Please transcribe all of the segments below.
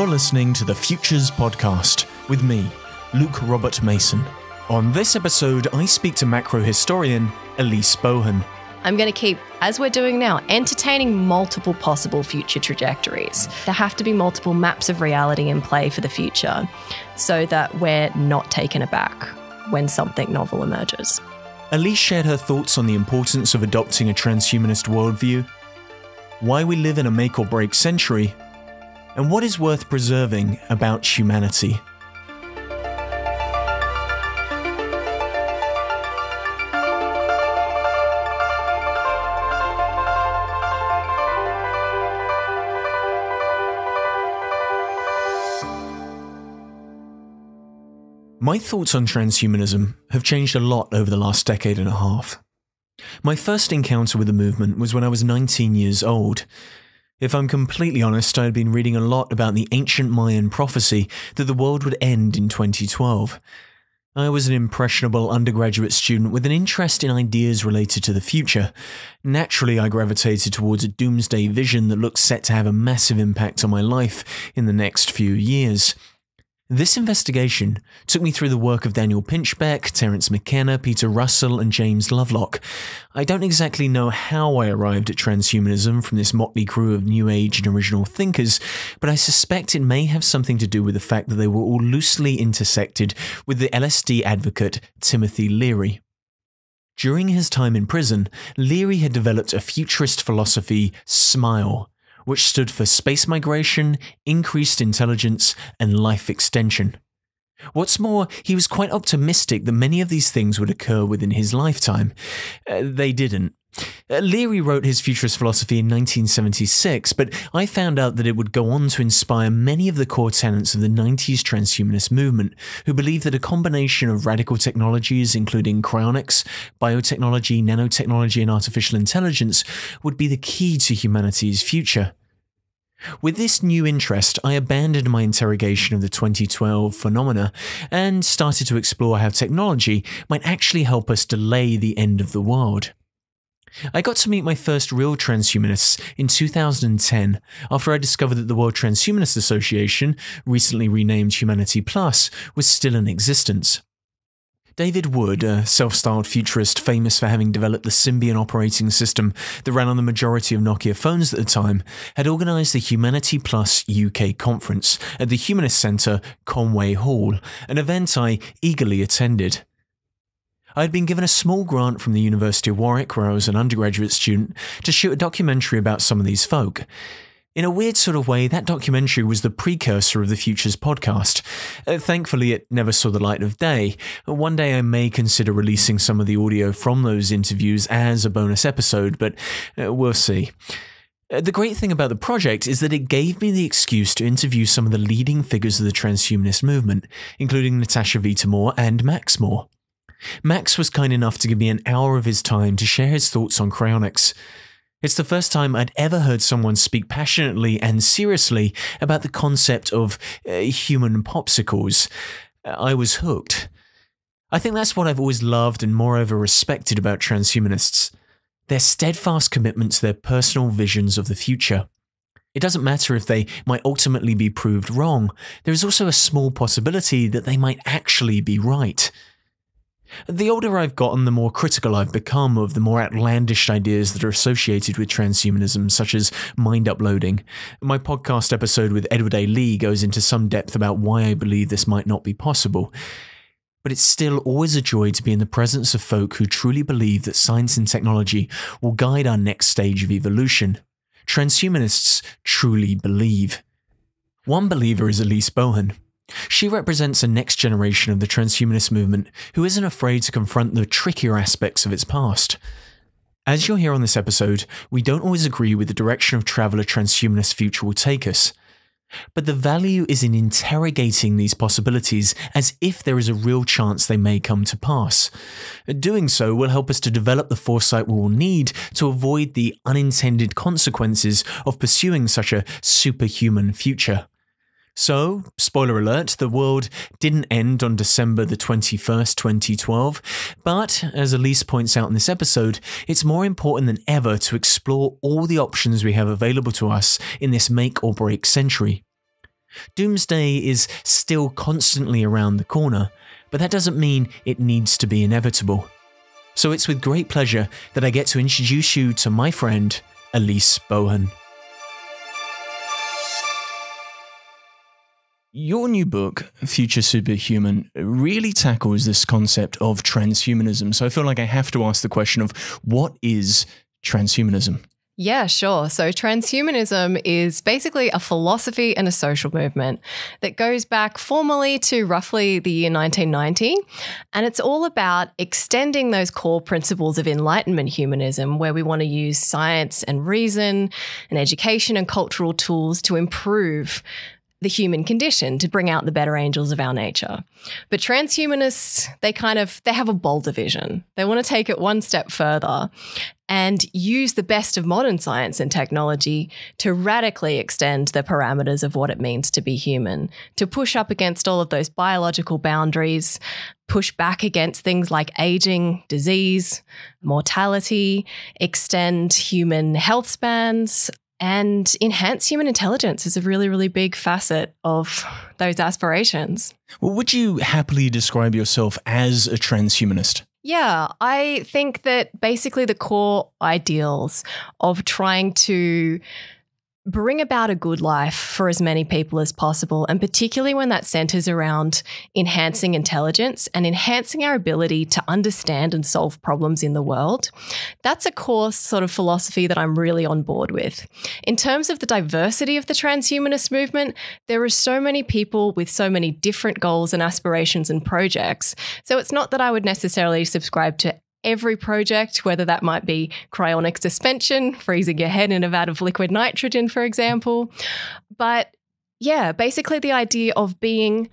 You're listening to the Futures Podcast with me, Luke Robert Mason. On this episode, I speak to macro historian Elise Bohan. I'm going to keep, as we're doing now, entertaining multiple possible future trajectories. There have to be multiple maps of reality in play for the future so that we're not taken aback when something novel emerges. Elise shared her thoughts on the importance of adopting a transhumanist worldview, why we live in a make or break century, and what is worth preserving about humanity. My thoughts on transhumanism have changed a lot over the last decade and a half. My first encounter with the movement was when I was 19 years old. If I'm completely honest, I had been reading a lot about the ancient Mayan prophecy that the world would end in 2012. I was an impressionable undergraduate student with an interest in ideas related to the future. Naturally, I gravitated towards a doomsday vision that looked set to have a massive impact on my life in the next few years. This investigation took me through the work of Daniel Pinchbeck, Terence McKenna, Peter Russell, and James Lovelock. I don't exactly know how I arrived at transhumanism from this motley crew of New Age and original thinkers, but I suspect it may have something to do with the fact that they were all loosely intersected with the LSD advocate Timothy Leary. During his time in prison, Leary had developed a futurist philosophy, SMILE, which stood for space migration, increased intelligence, and life extension. What's more, he was quite optimistic that many of these things would occur within his lifetime. Uh, they didn't. Uh, Leary wrote his futurist philosophy in 1976, but I found out that it would go on to inspire many of the core tenets of the 90s transhumanist movement, who believed that a combination of radical technologies, including cryonics, biotechnology, nanotechnology, and artificial intelligence, would be the key to humanity's future. With this new interest, I abandoned my interrogation of the 2012 phenomena and started to explore how technology might actually help us delay the end of the world. I got to meet my first real transhumanists in 2010 after I discovered that the World Transhumanist Association, recently renamed Humanity Plus, was still in existence. David Wood, a self styled futurist famous for having developed the Symbian operating system that ran on the majority of Nokia phones at the time, had organised the Humanity Plus UK conference at the Humanist Centre, Conway Hall, an event I eagerly attended. I had been given a small grant from the University of Warwick, where I was an undergraduate student, to shoot a documentary about some of these folk. In a weird sort of way, that documentary was the precursor of the Futures podcast. Uh, thankfully, it never saw the light of day. One day I may consider releasing some of the audio from those interviews as a bonus episode, but uh, we'll see. Uh, the great thing about the project is that it gave me the excuse to interview some of the leading figures of the transhumanist movement, including Natasha Vita-More and Max More. Max was kind enough to give me an hour of his time to share his thoughts on cryonics. It's the first time I'd ever heard someone speak passionately and seriously about the concept of uh, human popsicles. I was hooked. I think that's what I've always loved and moreover respected about transhumanists their steadfast commitment to their personal visions of the future. It doesn't matter if they might ultimately be proved wrong, there is also a small possibility that they might actually be right. The older I've gotten, the more critical I've become of the more outlandish ideas that are associated with transhumanism, such as mind uploading. My podcast episode with Edward A. Lee goes into some depth about why I believe this might not be possible. But it's still always a joy to be in the presence of folk who truly believe that science and technology will guide our next stage of evolution. Transhumanists truly believe. One believer is Elise Bohan. She represents a next generation of the transhumanist movement who isn't afraid to confront the trickier aspects of its past. As you'll hear on this episode, we don't always agree with the direction of travel a transhumanist future will take us. But the value is in interrogating these possibilities as if there is a real chance they may come to pass. Doing so will help us to develop the foresight we will need to avoid the unintended consequences of pursuing such a superhuman future. So, spoiler alert, the world didn't end on December the 21st, 2012, but as Elise points out in this episode, it's more important than ever to explore all the options we have available to us in this make or break century. Doomsday is still constantly around the corner, but that doesn't mean it needs to be inevitable. So it's with great pleasure that I get to introduce you to my friend, Elise Bohan. Your new book, Future Superhuman, really tackles this concept of transhumanism. So I feel like I have to ask the question of what is transhumanism? Yeah, sure. So, transhumanism is basically a philosophy and a social movement that goes back formally to roughly the year 1990. And it's all about extending those core principles of Enlightenment humanism, where we want to use science and reason and education and cultural tools to improve the human condition to bring out the better angels of our nature. But transhumanists, they kind of they have a bolder vision. They want to take it one step further and use the best of modern science and technology to radically extend the parameters of what it means to be human, to push up against all of those biological boundaries, push back against things like aging, disease, mortality, extend human health spans, and enhance human intelligence is a really, really big facet of those aspirations. Well, would you happily describe yourself as a transhumanist? Yeah, I think that basically the core ideals of trying to bring about a good life for as many people as possible, and particularly when that centers around enhancing intelligence and enhancing our ability to understand and solve problems in the world. That's a core sort of philosophy that I'm really on board with. In terms of the diversity of the transhumanist movement, there are so many people with so many different goals and aspirations and projects. So it's not that I would necessarily subscribe to every project, whether that might be cryonic suspension, freezing your head in a vat of liquid nitrogen, for example. But yeah, basically the idea of being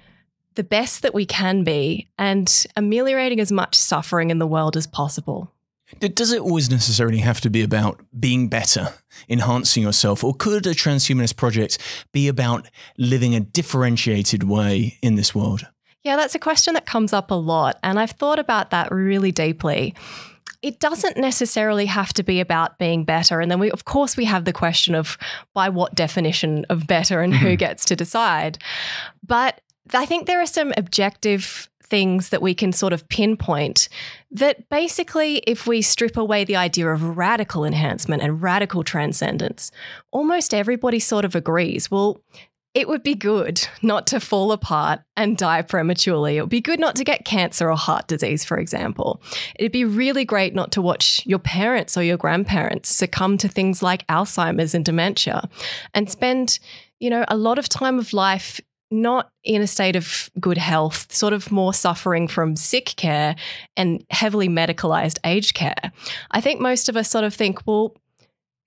the best that we can be and ameliorating as much suffering in the world as possible. Does it always necessarily have to be about being better, enhancing yourself, or could a transhumanist project be about living a differentiated way in this world? Yeah, that's a question that comes up a lot. And I've thought about that really deeply. It doesn't necessarily have to be about being better. And then we, of course, we have the question of by what definition of better and who gets to decide. But I think there are some objective things that we can sort of pinpoint that basically, if we strip away the idea of radical enhancement and radical transcendence, almost everybody sort of agrees. Well, it would be good not to fall apart and die prematurely. It would be good not to get cancer or heart disease, for example. It'd be really great not to watch your parents or your grandparents succumb to things like Alzheimer's and dementia and spend, you know, a lot of time of life not in a state of good health, sort of more suffering from sick care and heavily medicalized aged care. I think most of us sort of think, well,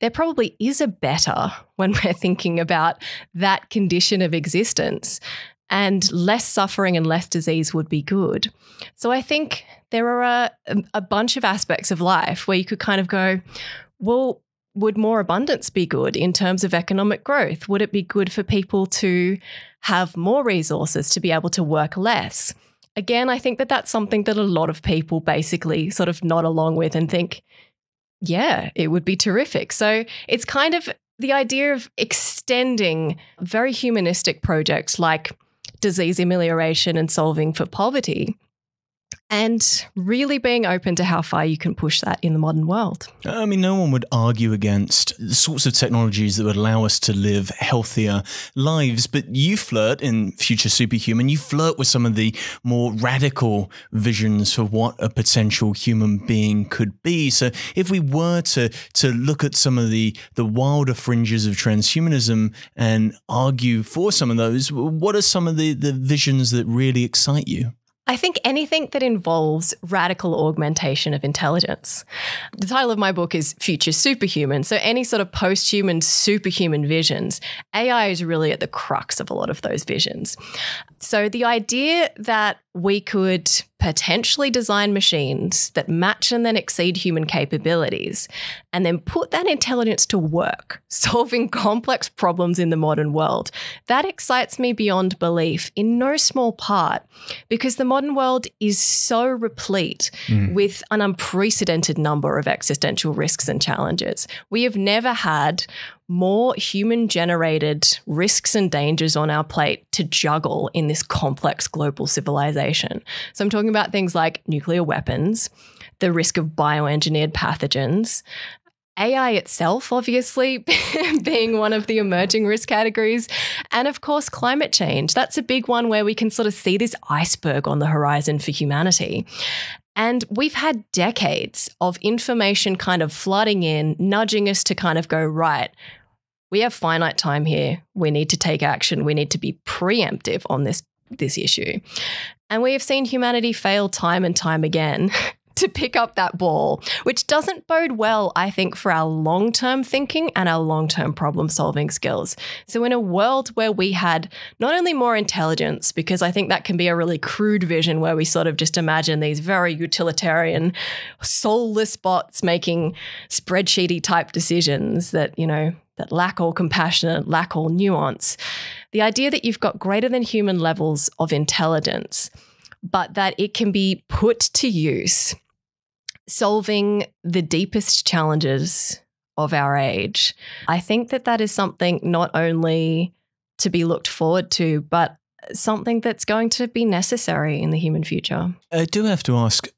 there probably is a better when we're thinking about that condition of existence. And less suffering and less disease would be good. So I think there are a, a bunch of aspects of life where you could kind of go, well, would more abundance be good in terms of economic growth? Would it be good for people to have more resources to be able to work less? Again, I think that that's something that a lot of people basically sort of nod along with and think, yeah, it would be terrific. So it's kind of the idea of extending very humanistic projects like disease amelioration and solving for poverty and really being open to how far you can push that in the modern world. I mean, no one would argue against the sorts of technologies that would allow us to live healthier lives, but you flirt in Future Superhuman, you flirt with some of the more radical visions for what a potential human being could be. So if we were to to look at some of the the wilder fringes of transhumanism and argue for some of those, what are some of the, the visions that really excite you? I think anything that involves radical augmentation of intelligence. The title of my book is Future Superhuman. So, any sort of post human, superhuman visions, AI is really at the crux of a lot of those visions. So, the idea that we could potentially design machines that match and then exceed human capabilities, and then put that intelligence to work, solving complex problems in the modern world. That excites me beyond belief, in no small part, because the modern world is so replete mm. with an unprecedented number of existential risks and challenges. We have never had more human generated risks and dangers on our plate to juggle in this complex global civilization. So I'm talking about things like nuclear weapons, the risk of bioengineered pathogens, AI itself, obviously, being one of the emerging risk categories. And of course, climate change. That's a big one where we can sort of see this iceberg on the horizon for humanity. And we've had decades of information kind of flooding in, nudging us to kind of go, right, we have finite time here. We need to take action. We need to be preemptive on this, this issue. And we have seen humanity fail time and time again to pick up that ball, which doesn't bode well, I think, for our long term thinking and our long term problem solving skills. So, in a world where we had not only more intelligence, because I think that can be a really crude vision where we sort of just imagine these very utilitarian, soulless bots making spreadsheety type decisions that, you know, that lack all compassion, and lack all nuance. The idea that you've got greater than human levels of intelligence, but that it can be put to use solving the deepest challenges of our age. I think that that is something not only to be looked forward to, but something that's going to be necessary in the human future. I do have to ask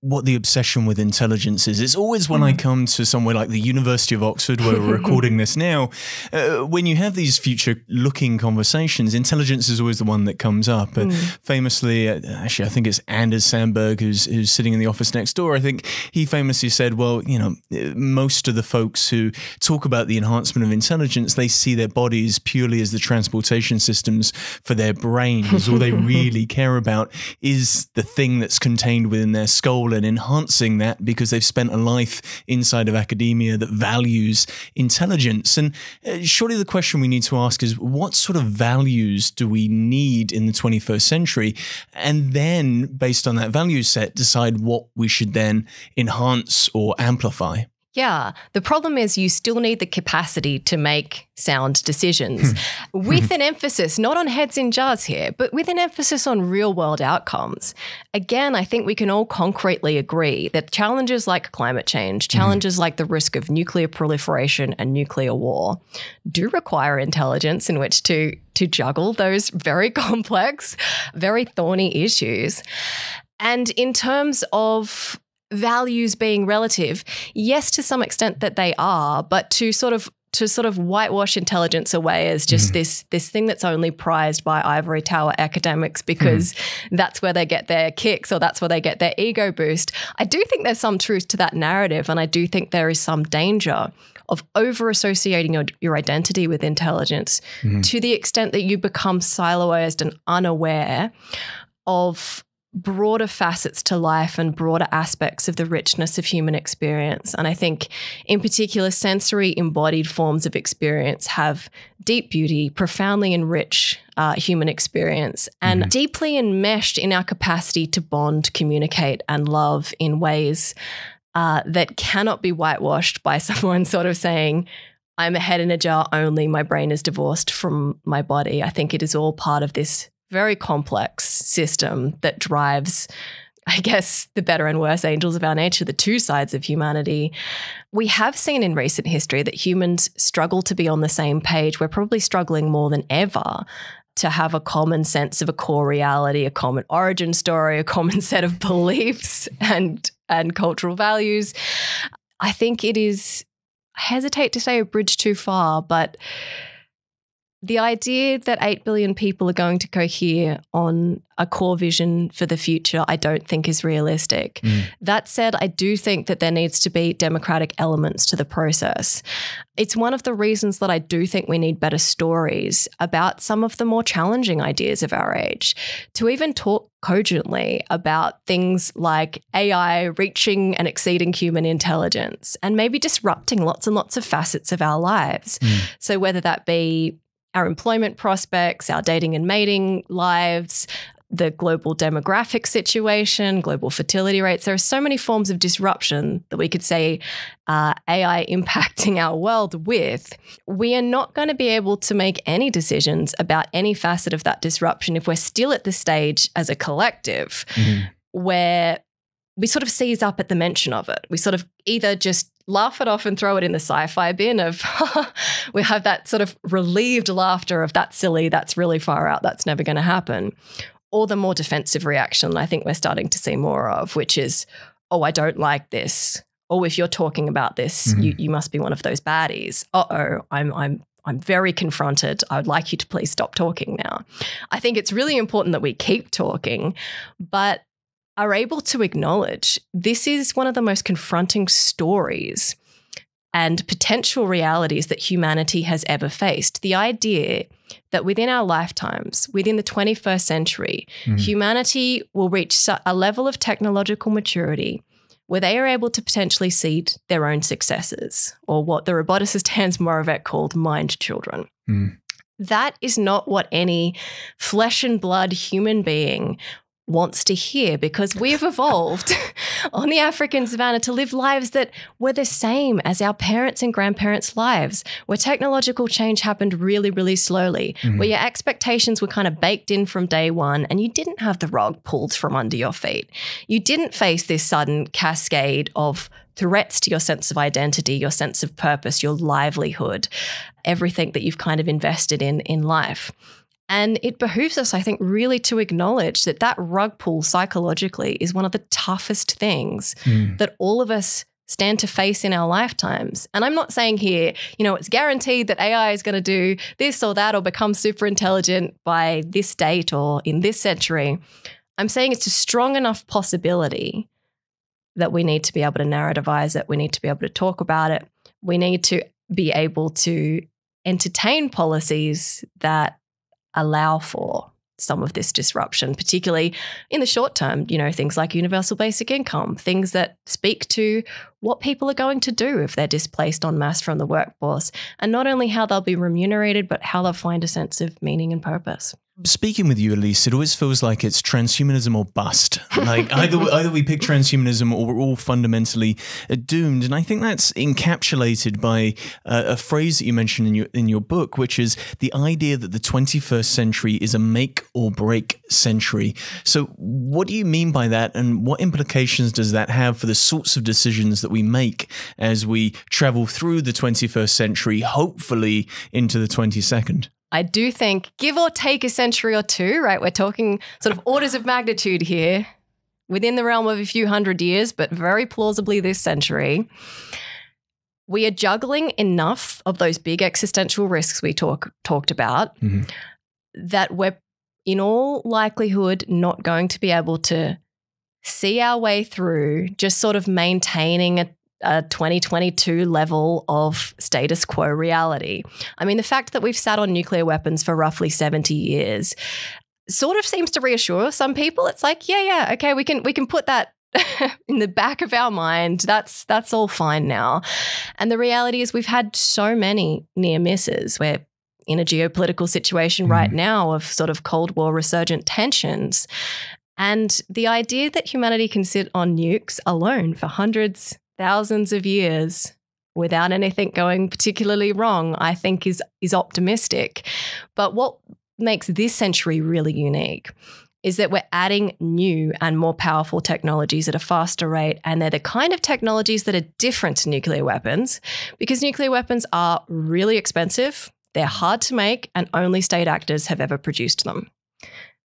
what the obsession with intelligence is. It's always when mm. I come to somewhere like the University of Oxford, where we're recording this now, uh, when you have these future looking conversations, intelligence is always the one that comes up. And mm. famously, uh, actually, I think it's Anders Sandberg, who's, who's sitting in the office next door. I think he famously said, well, you know, most of the folks who talk about the enhancement of intelligence, they see their bodies purely as the transportation systems for their brains. All they really care about is the thing that's contained within their skull and enhancing that because they've spent a life inside of academia that values intelligence. And uh, surely the question we need to ask is what sort of values do we need in the 21st century? And then, based on that value set, decide what we should then enhance or amplify. Yeah. The problem is you still need the capacity to make sound decisions hmm. with an emphasis not on heads in jars here, but with an emphasis on real world outcomes. Again, I think we can all concretely agree that challenges like climate change, hmm. challenges mm. like the risk of nuclear proliferation and nuclear war do require intelligence in which to to juggle those very complex, very thorny issues. And in terms of values being relative, yes, to some extent that they are, but to sort of to sort of whitewash intelligence away as just mm. this this thing that's only prized by ivory tower academics because mm. that's where they get their kicks or that's where they get their ego boost. I do think there's some truth to that narrative, and I do think there is some danger of over associating your, your, identity with intelligence mm. to the extent that you become siloized and unaware of broader facets to life and broader aspects of the richness of human experience. And I think, in particular, sensory embodied forms of experience have deep beauty, profoundly enrich uh, human experience, and mm-hmm. deeply enmeshed in our capacity to bond, communicate, and love in ways uh, that cannot be whitewashed by someone sort of saying, I'm a head in a jar only. My brain is divorced from my body. I think it is all part of this very complex system that drives I guess, the better and worse angels of our nature, the two sides of humanity. We have seen in recent history that humans struggle to be on the same page. We're probably struggling more than ever to have a common sense of a core reality, a common origin story, a common set of beliefs and and cultural values. I think it is I hesitate to say a bridge too far, but the idea that 8 billion people are going to cohere on a core vision for the future, I don't think is realistic. Mm. That said, I do think that there needs to be democratic elements to the process. It's one of the reasons that I do think we need better stories about some of the more challenging ideas of our age, to even talk cogently about things like AI reaching and exceeding human intelligence and maybe disrupting lots and lots of facets of our lives. Mm. So, whether that be our employment prospects, our dating and mating lives, the global demographic situation, global fertility rates. There are so many forms of disruption that we could say uh, AI impacting our world with. We are not going to be able to make any decisions about any facet of that disruption if we're still at the stage as a collective mm-hmm. where we sort of seize up at the mention of it. We sort of either just laugh it off and throw it in the sci-fi bin of we have that sort of relieved laughter of that's silly, that's really far out, that's never going to happen. Or the more defensive reaction I think we're starting to see more of, which is, oh, I don't like this. Oh, if you're talking about this, mm-hmm. you, you must be one of those baddies. Uh oh, I'm I'm I'm very confronted. I would like you to please stop talking now. I think it's really important that we keep talking, but are able to acknowledge this is one of the most confronting stories and potential realities that humanity has ever faced. The idea that within our lifetimes, within the 21st century, mm. humanity will reach a level of technological maturity where they are able to potentially seed their own successes, or what the roboticist Hans Moravec called mind children. Mm. That is not what any flesh and blood human being wants to hear because we've evolved on the African savannah to live lives that were the same as our parents and grandparents' lives, where technological change happened really, really slowly, mm-hmm. where your expectations were kind of baked in from day one and you didn't have the rug pulled from under your feet. You didn't face this sudden cascade of threats to your sense of identity, your sense of purpose, your livelihood, everything that you've kind of invested in in life. And it behooves us, I think, really to acknowledge that that rug pull psychologically is one of the toughest things mm. that all of us stand to face in our lifetimes. And I'm not saying here, you know, it's guaranteed that AI is going to do this or that or become super intelligent by this date or in this century. I'm saying it's a strong enough possibility that we need to be able to narrativize it. We need to be able to talk about it. We need to be able to entertain policies that allow for some of this disruption, particularly in the short term, you know, things like universal basic income, things that speak to what people are going to do if they're displaced en masse from the workforce, and not only how they'll be remunerated, but how they'll find a sense of meaning and purpose speaking with you, Elise, it always feels like it's transhumanism or bust. Like either either we pick transhumanism or we're all fundamentally uh, doomed. And I think that's encapsulated by uh, a phrase that you mentioned in your in your book, which is the idea that the 21st century is a make or break century. So, what do you mean by that, and what implications does that have for the sorts of decisions that we make as we travel through the 21st century, hopefully into the 22nd? I do think, give or take a century or two, right? We're talking sort of orders of magnitude here within the realm of a few hundred years, but very plausibly this century. We are juggling enough of those big existential risks we talk, talked about mm-hmm. that we're, in all likelihood, not going to be able to see our way through just sort of maintaining a a 2022 level of status quo reality. I mean, the fact that we've sat on nuclear weapons for roughly 70 years sort of seems to reassure some people. It's like, yeah, yeah, okay, we can we can put that in the back of our mind. That's that's all fine now. And the reality is we've had so many near misses where in a geopolitical situation mm. right now of sort of Cold War resurgent tensions. And the idea that humanity can sit on nukes alone for hundreds, thousands of years without anything going particularly wrong, I think is is optimistic. But what makes this century really unique is that we're adding new and more powerful technologies at a faster rate. And they're the kind of technologies that are different to nuclear weapons because nuclear weapons are really expensive, they're hard to make, and only state actors have ever produced them.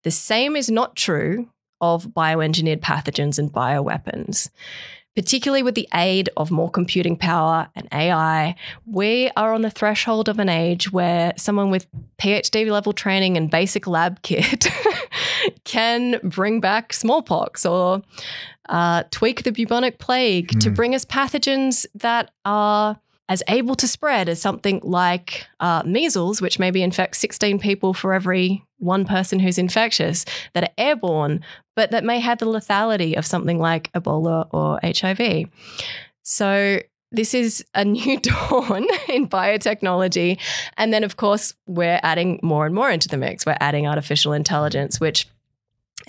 The same is not true of bioengineered pathogens and bioweapons particularly with the aid of more computing power and AI, we are on the threshold of an age where someone with PhD level training and basic lab kit can bring back smallpox or uh, tweak the bubonic plague mm. to hmm. bring us pathogens that are as able to spread as something like uh, measles, which maybe infects 16 people for every one person who's infectious, that are airborne, but that may have the lethality of something like Ebola or HIV. So this is a new dawn in biotechnology. And then, of course, we're adding more and more into the mix. We're adding artificial intelligence, which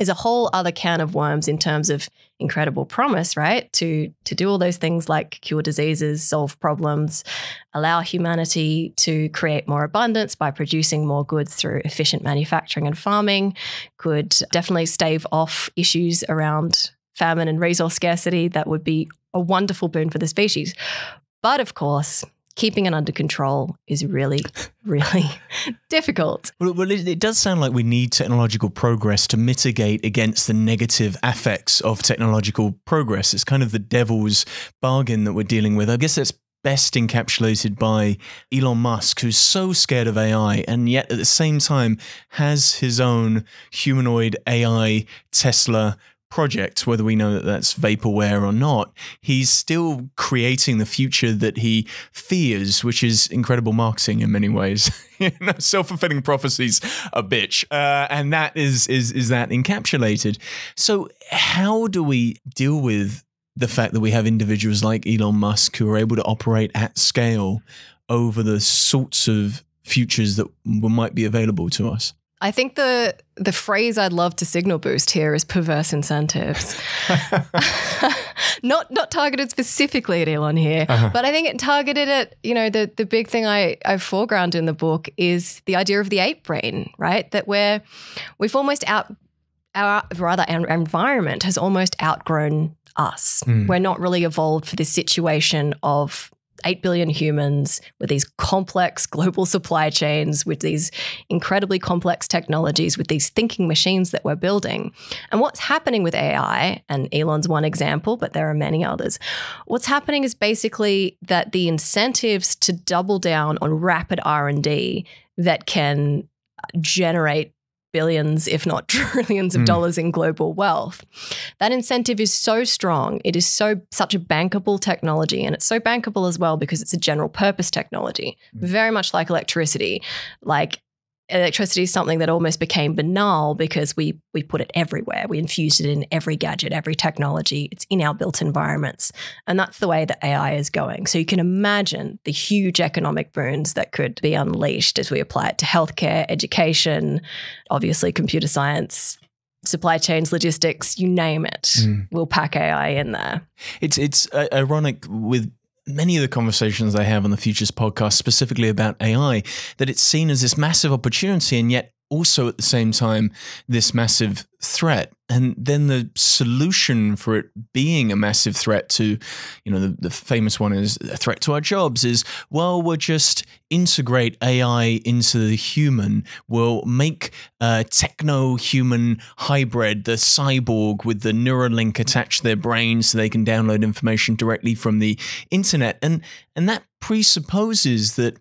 is a whole other can of worms in terms of incredible promise, right? To to do all those things like cure diseases, solve problems, allow humanity to create more abundance by producing more goods through efficient manufacturing and farming, could definitely stave off issues around famine and resource scarcity that would be a wonderful boon for the species. But of course, keeping it under control is really, really difficult. Well, well it, it, does sound like we need technological progress to mitigate against the negative effects of technological progress. It's kind of the devil's bargain that we're dealing with. I guess that's best encapsulated by Elon Musk, who's so scared of AI and yet at the same time has his own humanoid AI Tesla project, whether we know that that's vaporware or not, he's still creating the future that he fears, which is incredible marketing in many ways. you know, self-fulfilling prophecies, a bitch, uh, and that is is is that encapsulated. So, how do we deal with the fact that we have individuals like Elon Musk who are able to operate at scale over the sorts of futures that might be available to us? I think the the phrase I'd love to signal boost here is perverse incentives. not not targeted specifically at Elon here, uh-huh. but I think it targeted at, you know, the the big thing I, I foreground in the book is the idea of the ape brain, right? That we're we've almost out our rather our environment has almost outgrown us. Mm. We're not really evolved for this situation of 8 billion humans with these complex global supply chains, with these incredibly complex technologies, with these thinking machines that we're building. And what's happening with AI, and Elon's one example, but there are many others, what's happening is basically that the incentives to double down on rapid R&D that can generate billions, if not trillions of mm. dollars in global wealth. That incentive is so strong. It is so such a bankable technology. And it's so bankable as well because it's a general purpose technology, mm. very much like electricity. Like electricity is something that almost became banal because we we put it everywhere. We infused it in every gadget, every technology. It's in our built environments. And that's the way that AI is going. So you can imagine the huge economic boons that could be unleashed as we apply it to healthcare, education, obviously computer science, supply chains, logistics, you name it. Mm. We'll pack AI in there. It's it's uh, ironic with many of the conversations I have on the Futures podcast, specifically about AI, that it's seen as this massive opportunity and yet also at the same time this massive threat. And then the solution for it being a massive threat to you know the, the famous one is a threat to our jobs is well we'll just integrate ai into the human. We'll make uh, a techno human hybrid the cyborg with the neuralink attached to their brain so they can download information directly from the internet. And and that presupposes that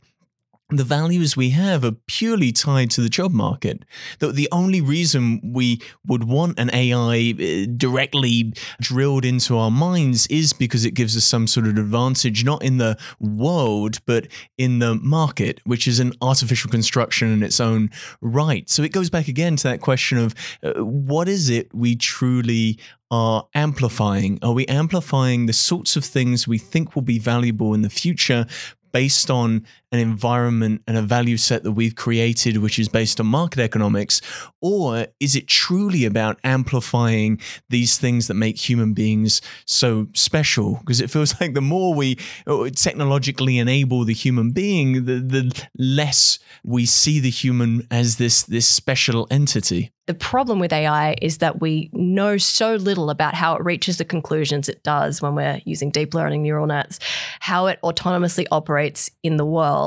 the values we have are purely tied to the job market. The, the only reason we would want an AI uh, directly drilled into our minds is because it gives us some sort of advantage, not in the world, but in the market, which is an artificial construction in its own right. So it goes back again to that question of uh, what is it we truly are amplifying? Are we amplifying the sorts of things we think will be valuable in the future, based on an environment and a value set that we've created, which is based on market economics? Or is it truly about amplifying these things that make human beings so special? Because it feels like the more we uh, technologically enable the human being, the, the less we see the human as this, this special entity. The problem with AI is that we know so little about how it reaches the conclusions it does when we're using deep learning neural nets, how it autonomously operates in the world,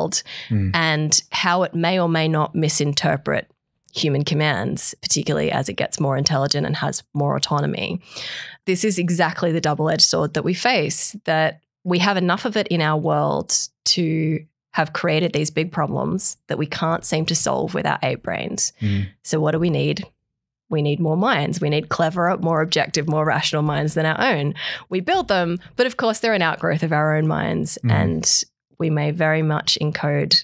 mm. and how it may or may not misinterpret human commands, particularly as it gets more intelligent and has more autonomy. This is exactly the double edged sword that we face that we have enough of it in our world to have created these big problems that we can't seem to solve with our ape brains. Mm. So, what do we need? We need more minds. We need cleverer, more objective, more rational minds than our own. We build them, but of course, they're an outgrowth of our own minds. Mm. And we may very much encode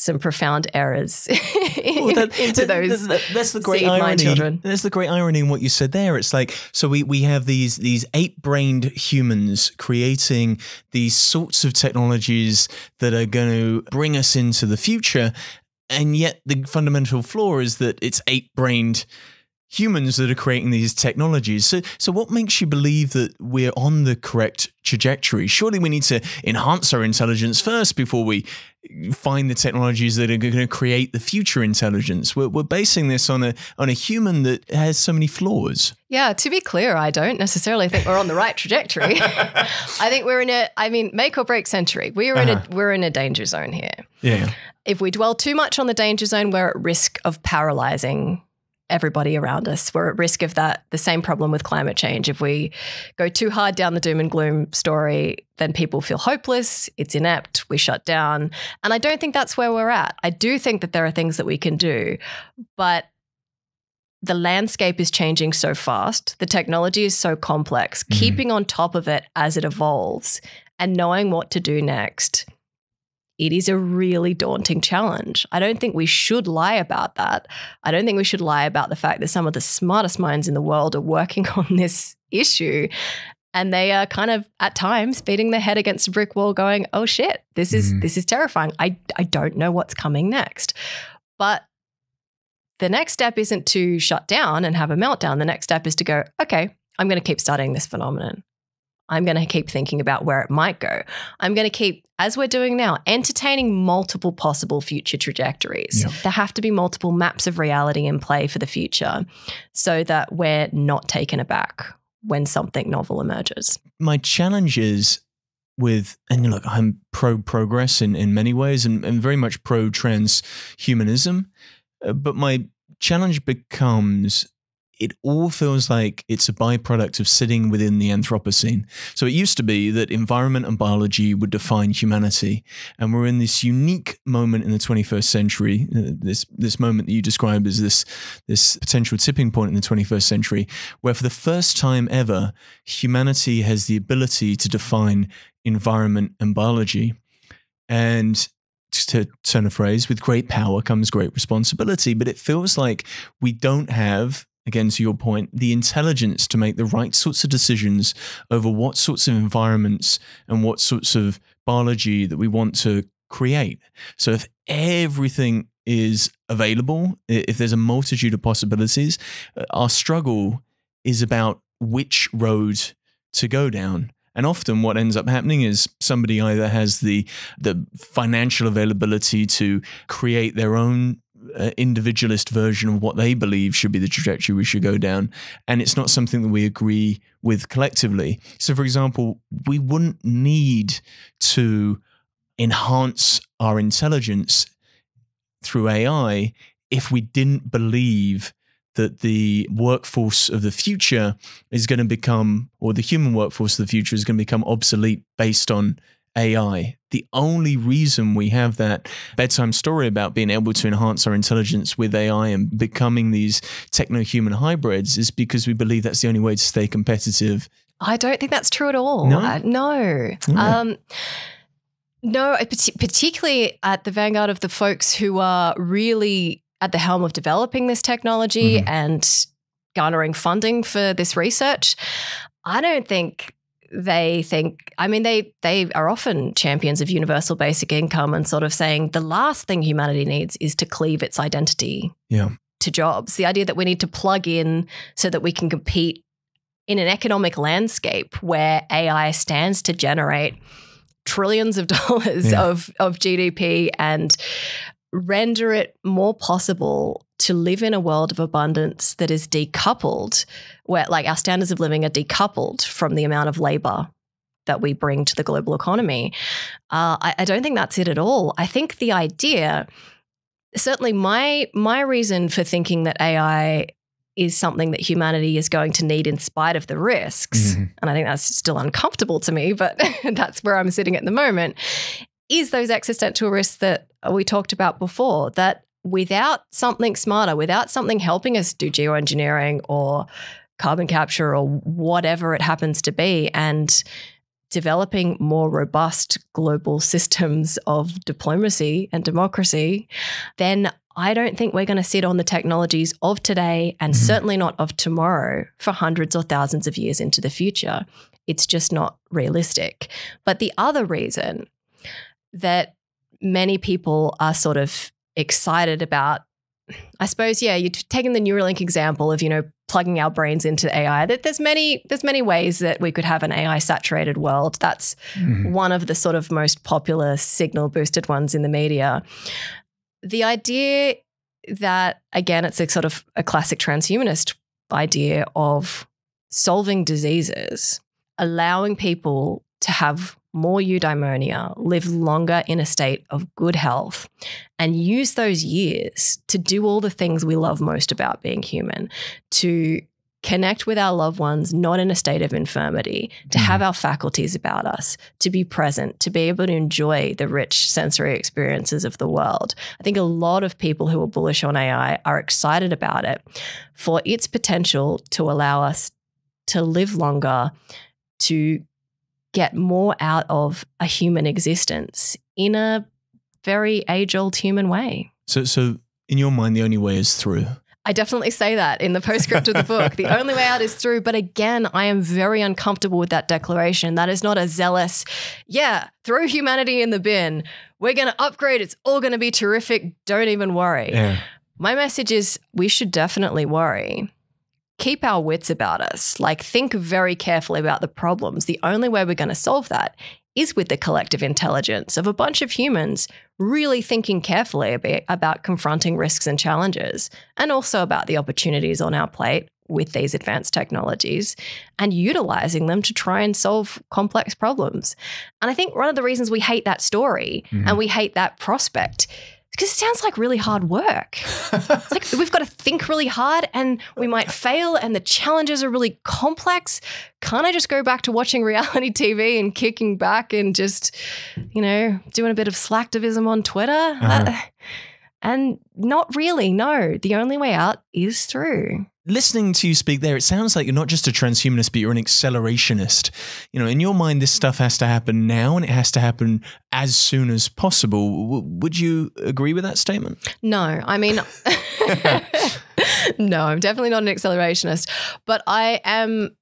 some profound errors well, that, into those. That, that's the great irony. Children. That's the great irony in what you said there. It's like so we we have these these ape-brained humans creating these sorts of technologies that are going to bring us into the future, and yet the fundamental flaw is that it's ape-brained humans that are creating these technologies. So, so what makes you believe that we're on the correct trajectory? Surely we need to enhance our intelligence first before we find the technologies that are going to create the future intelligence. We're, we're basing this on a on a human that has so many flaws. Yeah, to be clear, I don't necessarily think we're on the right trajectory. I think we're in a I mean, make or break century. We're uh-huh. in a uh-huh. we're in a danger zone here. Yeah. If we dwell too much on the danger zone, we're at risk of paralyzing everybody around us. We're at risk of that, the same problem with climate change. If we go too hard down the doom and gloom story, then people feel hopeless, it's inept, we shut down. And I don't think that's where we're at. I do think that there are things that we can do, but the landscape is changing so fast, the technology is so complex. Mm-hmm. Keeping on top of it as it evolves and knowing what to do next it is a really daunting challenge. I don't think we should lie about that. I don't think we should lie about the fact that some of the smartest minds in the world are working on this issue. And they are kind of at times beating their head against a brick wall, going, oh shit, this is mm. this is terrifying. I I don't know what's coming next. But the next step isn't to shut down and have a meltdown. The next step is to go, okay, I'm going to keep studying this phenomenon. I'm going to keep thinking about where it might go. I'm going to keep, as we're doing now, entertaining multiple possible future trajectories. Yep. There have to be multiple maps of reality in play for the future so that we're not taken aback when something novel emerges. My challenge is with, and look, I'm pro progress in, in many ways and, and very much pro transhumanism. Uh, but my challenge becomes it all feels like it's a byproduct of sitting within the Anthropocene. So it used to be that environment and biology would define humanity, and we're in this unique moment in the 21st century. Uh, this this moment that you describe as this this potential tipping point in the 21st century, where for the first time ever, humanity has the ability to define environment and biology, and to turn a phrase, with great power comes great responsibility. But it feels like we don't have again to your point, the intelligence to make the right sorts of decisions over what sorts of environments and what sorts of biology that we want to create. So if everything is available, if there's a multitude of possibilities, uh, our struggle is about which road to go down. And often what ends up happening is somebody either has the the financial availability to create their own individualist version of what they believe should be the trajectory we should go down. And it's not something that we agree with collectively. So, for example, we wouldn't need to enhance our intelligence through AI if we didn't believe that the workforce of the future is going to become, or the human workforce of the future is going to become obsolete based on AI. The only reason we have that bedtime story about being able to enhance our intelligence with AI and becoming these techno human hybrids is because we believe that's the only way to stay competitive. I don't think that's true at all. No. Uh, no. Um, no, particularly at the vanguard of the folks who are really at the helm of developing this technology mm-hmm. and garnering funding for this research. I don't think they think i mean they they are often champions of universal basic income and sort of saying the last thing humanity needs is to cleave its identity yeah. to jobs the idea that we need to plug in so that we can compete in an economic landscape where ai stands to generate trillions of dollars yeah. of of gdp and render it more possible to live in a world of abundance that is decoupled, where like our standards of living are decoupled from the amount of labor that we bring to the global economy. Uh, I, I don't think that's it at all. I think the idea, certainly my my reason for thinking that AI is something that humanity is going to need in spite of the risks. Mm-hmm. And I think that's still uncomfortable to me, but that's where I'm sitting at the moment. Is those existential risks that we talked about before that without something smarter, without something helping us do geoengineering or carbon capture or whatever it happens to be, and developing more robust global systems of diplomacy and democracy, then I don't think we're going to sit on the technologies of today and mm-hmm. certainly not of tomorrow for hundreds or thousands of years into the future. It's just not realistic. But the other reason that many people are sort of excited about I suppose, yeah, you're taking the Neuralink example of, you know, plugging our brains into AI. That there's many there's many ways that we could have an AI saturated world. That's mm-hmm. one of the sort of most popular signal boosted ones in the media. The idea that again, it's a sort of a classic transhumanist idea of solving diseases, allowing people to have more eudaimonia, live longer in a state of good health, and use those years to do all the things we love most about being human, to connect with our loved ones not in a state of infirmity, to mm. have our faculties about us, to be present, to be able to enjoy the rich sensory experiences of the world. I think a lot of people who are bullish on AI are excited about it for its potential to allow us to live longer, to get more out of a human existence in a very age old human way. So, so in your mind, the only way is through. I definitely say that in the postscript of the book. The only way out is through. But again, I am very uncomfortable with that declaration. That is not a zealous, yeah, throw humanity in the bin. We're going to upgrade. It's all going to be terrific. Don't even worry. Yeah. My message is we should definitely worry keep our wits about us. Like, think very carefully about the problems. The only way we're going to solve that is with the collective intelligence of a bunch of humans really thinking carefully about, confronting risks and challenges, and also about the opportunities on our plate with these advanced technologies and utilizing them to try and solve complex problems. And I think one of the reasons we hate that story mm-hmm. and we hate that prospect because it sounds like really hard work. it's like we've got to think really hard and we might fail and the challenges are really complex. Can't I just go back to watching reality TV and kicking back and just, you know, doing a bit of slacktivism on Twitter? Uh-huh. Uh, and not really, no. The only way out is through listening to you speak there, it sounds like you're not just a transhumanist, but you're an accelerationist. You know, in your mind, this stuff has to happen now and it has to happen as soon as possible. W- would you agree with that statement? No, I mean, no, I'm definitely not an accelerationist, but I am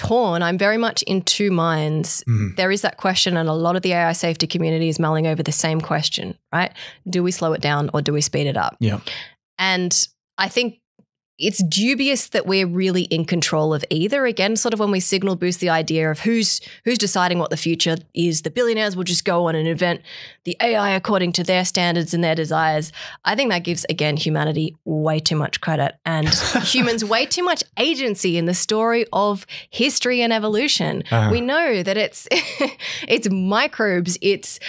torn. I'm very much in two minds. Mm. There is that question, and a lot of the AI safety community is mulling over the same question, right? Do we slow it down or do we speed it up? Yeah. And I think it's dubious that we're really in control of either. Again, sort of when we signal boost the idea of who's who's deciding what the future is. The billionaires will just go on and invent the AI according to their standards and their desires. I think that gives again humanity way too much credit and humans way too much agency in the story of history and evolution. Uh-huh. We know that it's it's microbes, it's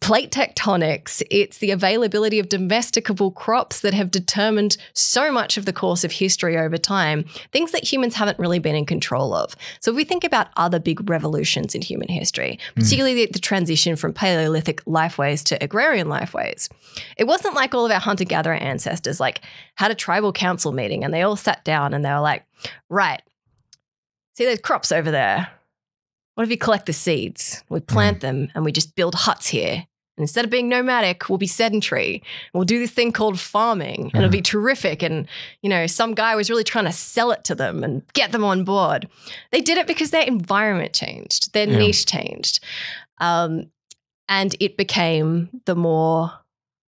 plate tectonics, it's the availability of domesticable crops that have determined so much of the course of history over time, things that humans haven't really been in control of. So if we think about other big revolutions in human history, hmm. particularly mm. the, transition from Paleolithic lifeways to agrarian lifeways, it wasn't like all of our hunter gatherer ancestors like had a tribal council meeting and they all sat down and they were like, right, see those crops over there? What if we collect the seeds? We plant mm. them and we just build huts here. And instead of being nomadic, we'll be sedentary. We'll do this thing called farming and it'll be terrific. And, you know, some guy was really trying to sell it to them and get them on board. They did it because their environment changed, their yeah. niche changed. Um, and it became the more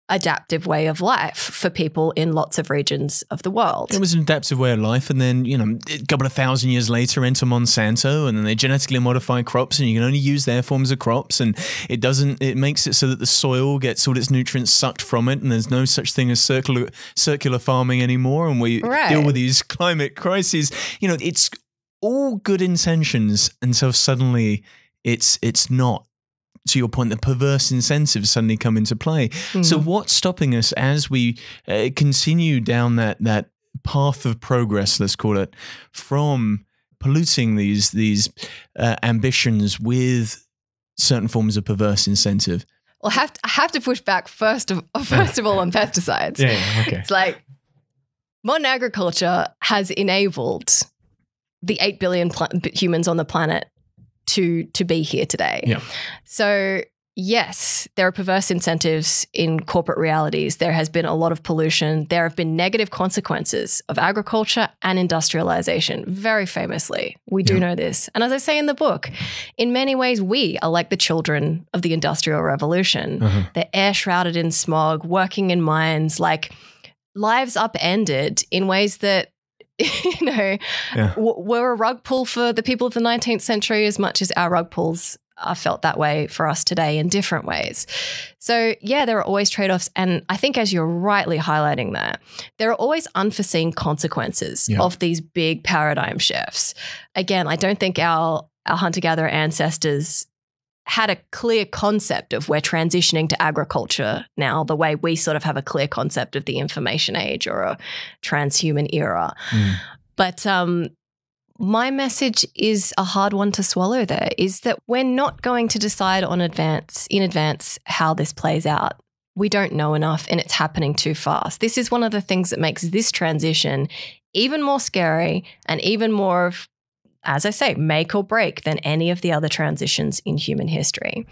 adaptive way of life for people in lots of regions of the world. It was an adaptive way of life, and then you know, a couple of thousand years later, enter Monsanto, and then they genetically modify crops, and you can only use their forms of crops, and it doesn't. It makes it so that the soil gets all its nutrients sucked from it, and there's no such thing as circular circular farming anymore, and we right. deal with these climate crises. You know, it's all good intentions until suddenly it's it's not to your point, the perverse incentives suddenly come into play. Mm. So, what's stopping us as we uh, continue down that that path of progress, let's call it, from polluting these these uh, ambitions with certain forms of perverse incentive? Well, I have to, I have to push back first of first of all on pesticides. Yeah, yeah, okay. It's like modern agriculture has enabled the 8 billion pl- humans on the planet to to be here today. Yeah. So yes, there are perverse incentives in corporate realities. There has been a lot of pollution. There have been negative consequences of agriculture and industrialization, very famously. We do yeah. know this. And as I say in the book, in many ways, we are like the children of the Industrial Revolution. Uh-huh. They're air shrouded in smog, working in mines, like lives upended in ways that you know Yeah. w- were a rug pull for the people of the 19th century as much as our rug pulls are felt that way for us today in different ways. So, yeah, there are always trade offs. And I think, as you're rightly highlighting that, there are always unforeseen consequences Yeah. of these big paradigm shifts. Again, I don't think our, our hunter gatherer ancestors had a clear concept of we're transitioning to agriculture now, the way we sort of have a clear concept of the information age or a transhuman era. Mm. But um, my message is a hard one to swallow there is that we're not going to decide on advance in advance how this plays out. We don't know enough and it's happening too fast. This is one of the things that makes this transition even more scary and even more of as I say, make or break than any of the other transitions in human history.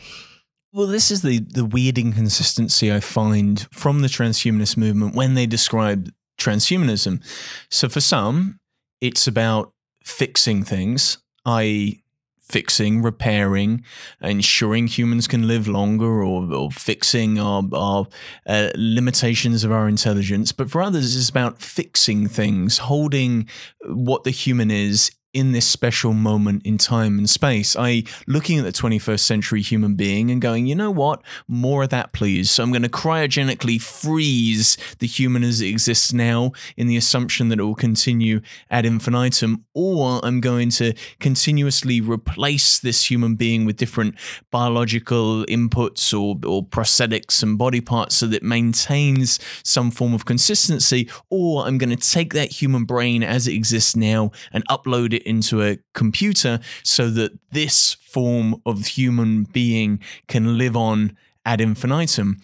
Well, this is the the weird inconsistency I find from the transhumanist movement when they describe transhumanism. So for some, it's about fixing things, i.e., fixing, repairing, ensuring humans can live longer, or, or fixing our, our uh, limitations of our intelligence. But for others, it's about fixing things, holding what the human is in this special moment in time and space, i.e., looking at the 21st century human being and going, you know what, more of that, please. So I'm going to cryogenically freeze the human as it exists now in the assumption that it will continue ad infinitum, or I'm going to continuously replace this human being with different biological inputs or, or prosthetics and body parts so that it maintains some form of consistency, or I'm going to take that human brain as it exists now and upload it into a computer so that this form of human being can live on ad infinitum.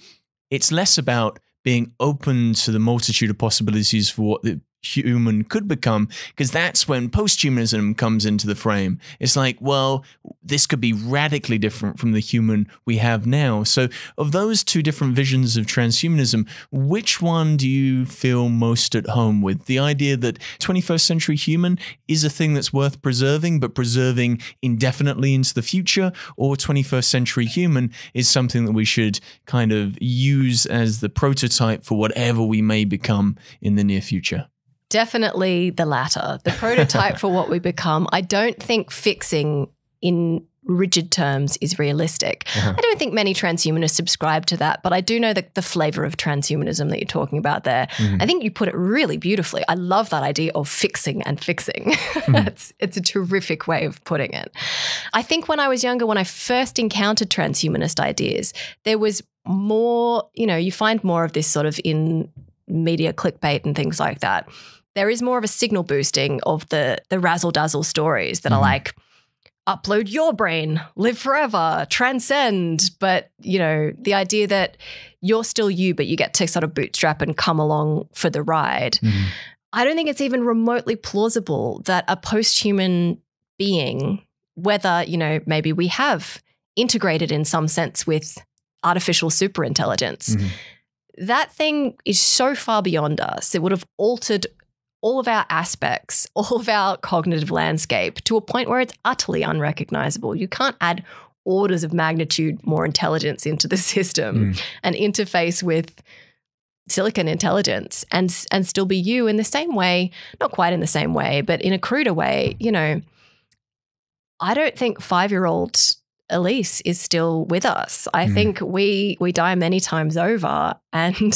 It's less about being open to the multitude of possibilities for what the human could become because that's when posthumanism comes into the frame. It's like well this could be radically different from the human we have now. So of those two different visions of transhumanism which one do you feel most at home with? The idea that 21st century human is a thing that's worth preserving but preserving indefinitely into the future or 21st century human is something that we should kind of use as the prototype for whatever we may become in the near future Definitely the latter, the prototype for what we become. I don't think fixing in rigid terms is realistic. Uh-huh. I don't think many transhumanists subscribe to that, but I do know that the flavor of transhumanism that you're talking about there. Mhm. I think you put it really beautifully. I love that idea of fixing and fixing. it's, it's a terrific way of putting it. I think when I was younger, when I first encountered transhumanist ideas, there was more, you know, you find more of this sort of in media clickbait and things like that. There is more of a signal boosting of the the razzle dazzle stories that are Mhm. like upload your brain, live forever, transcend. But, you know, the idea that you're still you, but you get to sort of bootstrap and come along for the ride. Mhm. I don't think it's even remotely plausible that a post human being, whether, you know, maybe we have integrated in some sense with artificial superintelligence, Mhm. that thing is so far beyond us. It would have altered all of our aspects, all of our cognitive landscape to a point where it's utterly unrecognizable. You can't add orders of magnitude more intelligence into the system Mm. and interface with silicon intelligence and and still be you in the same way, not quite in the same way, but in a cruder way, you know. I don't think 5-year-old Elise is still with us. I Mm. think we we die many times over and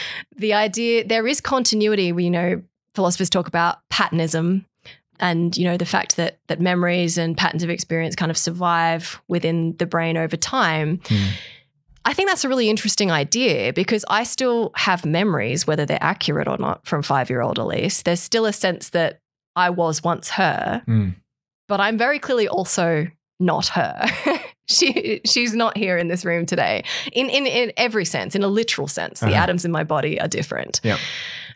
the idea there is continuity, you know, philosophers talk about patternism and you know the fact that that memories and patterns of experience kind of survive within the brain over time. Mm. I think that's a really interesting idea because I still have memories, whether they're accurate or not, from five year old Elise. There's still a sense that I was once her, Mm. but I'm very clearly also not her. she she's not here in this room today. In in in every sense, in a literal sense, the Uh-huh. atoms in my body are different. Yeah.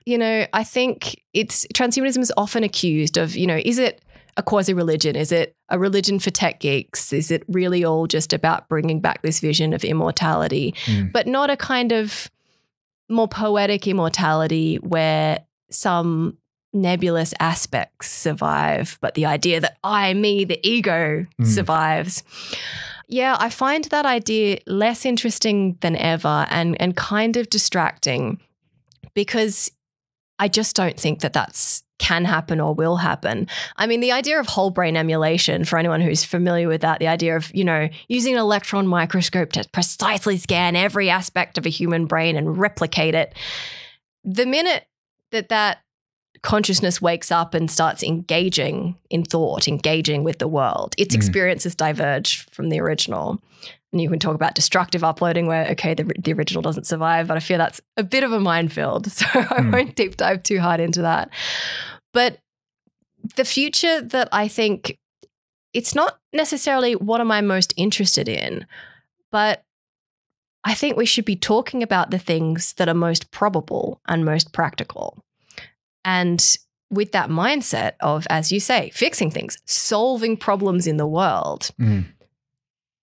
You know, I think it's transhumanism is often accused of, you know, is it a quasi religion? Is it a religion for tech geeks? Is it really all just about bringing back this vision of immortality, Mm. but not a kind of more poetic immortality where some nebulous aspects survive, but the idea that I, me, the ego Mm. survives. Yeah, I find that idea less interesting than ever and, and kind of distracting because I just don't think that that's can happen or will happen. I mean, the idea of whole brain emulation, for anyone who's familiar with that, the idea of, you know, using an electron microscope to precisely scan every aspect of a human brain and replicate it. The minute that that consciousness wakes up and starts engaging in thought, engaging with the world, its Mhm. experiences diverge from the original. And you can talk about destructive uploading, where, okay, the, the original doesn't survive, but I fear that's a bit of a minefield. So I Mm. won't deep dive too hard into that. But the future that I think it's not necessarily what am I most interested in, but I think we should be talking about the things that are most probable and most practical. And with that mindset of, as you say, fixing things, solving problems in the world, Mm.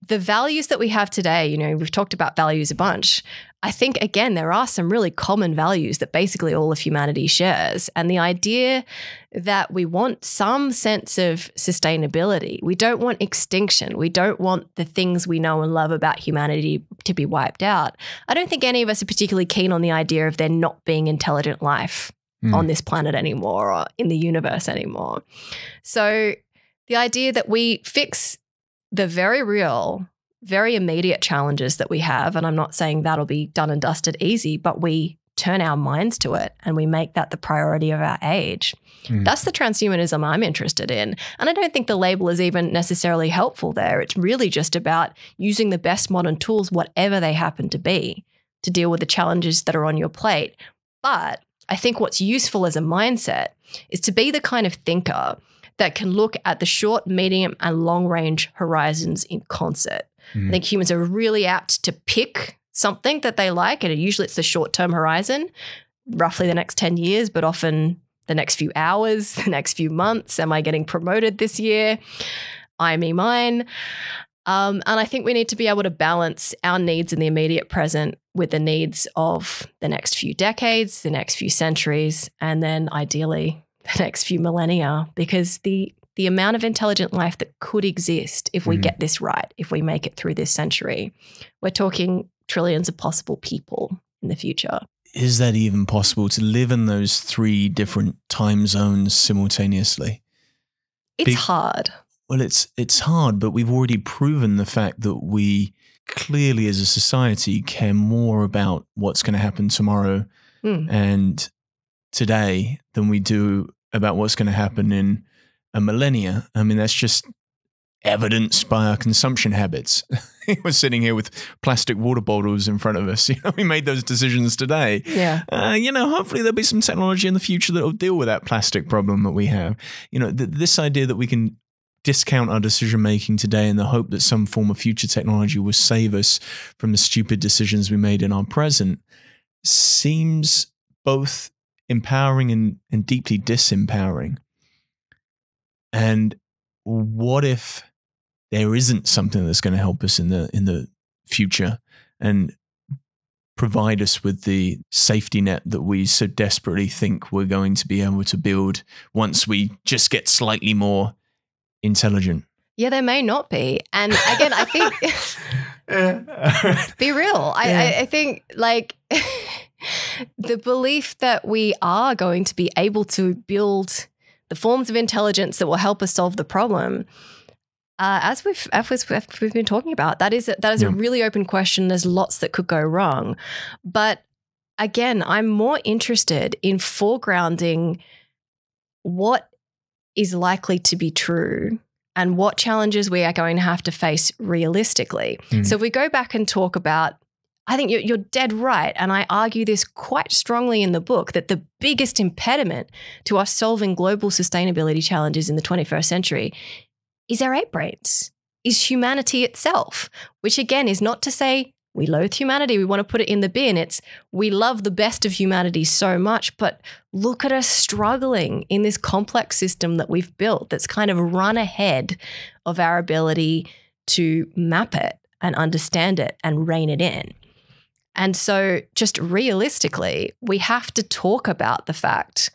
The values that we have today, you know, we've talked about values a bunch. I think, again, there are some really common values that basically all of humanity shares. And the idea that we want some sense of sustainability, we don't want extinction, we don't want the things we know and love about humanity to be wiped out. I don't think any of us are particularly keen on the idea of there not being intelligent life Mm. on this planet anymore or in the universe anymore. So the idea that we fix the very real, very immediate challenges that we have, and I'm not saying that'll be done and dusted easy, but we turn our minds to it and we make that the priority of our age. Mm. That's the transhumanism I'm interested in. And I don't think the label is even necessarily helpful there. It's really just about using the best modern tools, whatever they happen to be, to deal with the challenges that are on your plate. But I think what's useful as a mindset is to be the kind of thinker that can look at the short, medium, and long range horizons in concert. Mm. I think humans are really apt to pick something that they like, and usually it's the short term horizon, roughly the next 10 years, but often the next few hours, the next few months. Am I getting promoted this year? I, me, mine. Um, and I think we need to be able to balance our needs in the immediate present with the needs of the next few decades, the next few centuries, and then ideally the next few millennia, because the the amount of intelligent life that could exist if we Mhm. get this right, if we make it through this century, we're talking trillions of possible people in the future. Is that even possible to live in those three different time zones simultaneously? It's Big- hard. Well, it's it's hard, but we've already proven the fact that we clearly, as a society, care more about what's going to happen tomorrow Mm. and today than we do about what's going to happen in a millennia. I mean, that's just evidenced by our consumption habits. We're sitting here with plastic water bottles in front of us. You know, we made those decisions today. Yeah. Uh, you know, hopefully there'll be some technology in the future that will deal with that plastic problem that we have. You know, th- this idea that we can discount our decision making today in the hope that some form of future technology will save us from the stupid decisions we made in our present seems both empowering and, and deeply disempowering. And what if there isn't something that's going to help us in the in the future and provide us with the safety net that we so desperately think we're going to be able to build once we just get slightly more intelligent. Yeah, there may not be. And again, I think be real. I, Yeah. I, I think like the belief that we are going to be able to build the forms of intelligence that will help us solve the problem. Uh, as we've as we've as we've been talking about, that is a, that is Yeah. a really open question. There's lots that could go wrong, but again, I'm more interested in foregrounding what is likely to be true and what challenges we are going to have to face realistically. Mm. So if we go back and talk about, I think you're, you're dead right. And I argue this quite strongly in the book that the biggest impediment to us solving global sustainability challenges in the 21st century is our ape brains, is humanity itself, which again is not to say we loathe humanity, we want to put it in the bin. It's we love the best of humanity so much, but look at us struggling in this complex system that we've built that's kind of run ahead of our ability to map it and understand it and rein it in. And so, just realistically, we have to talk about the fact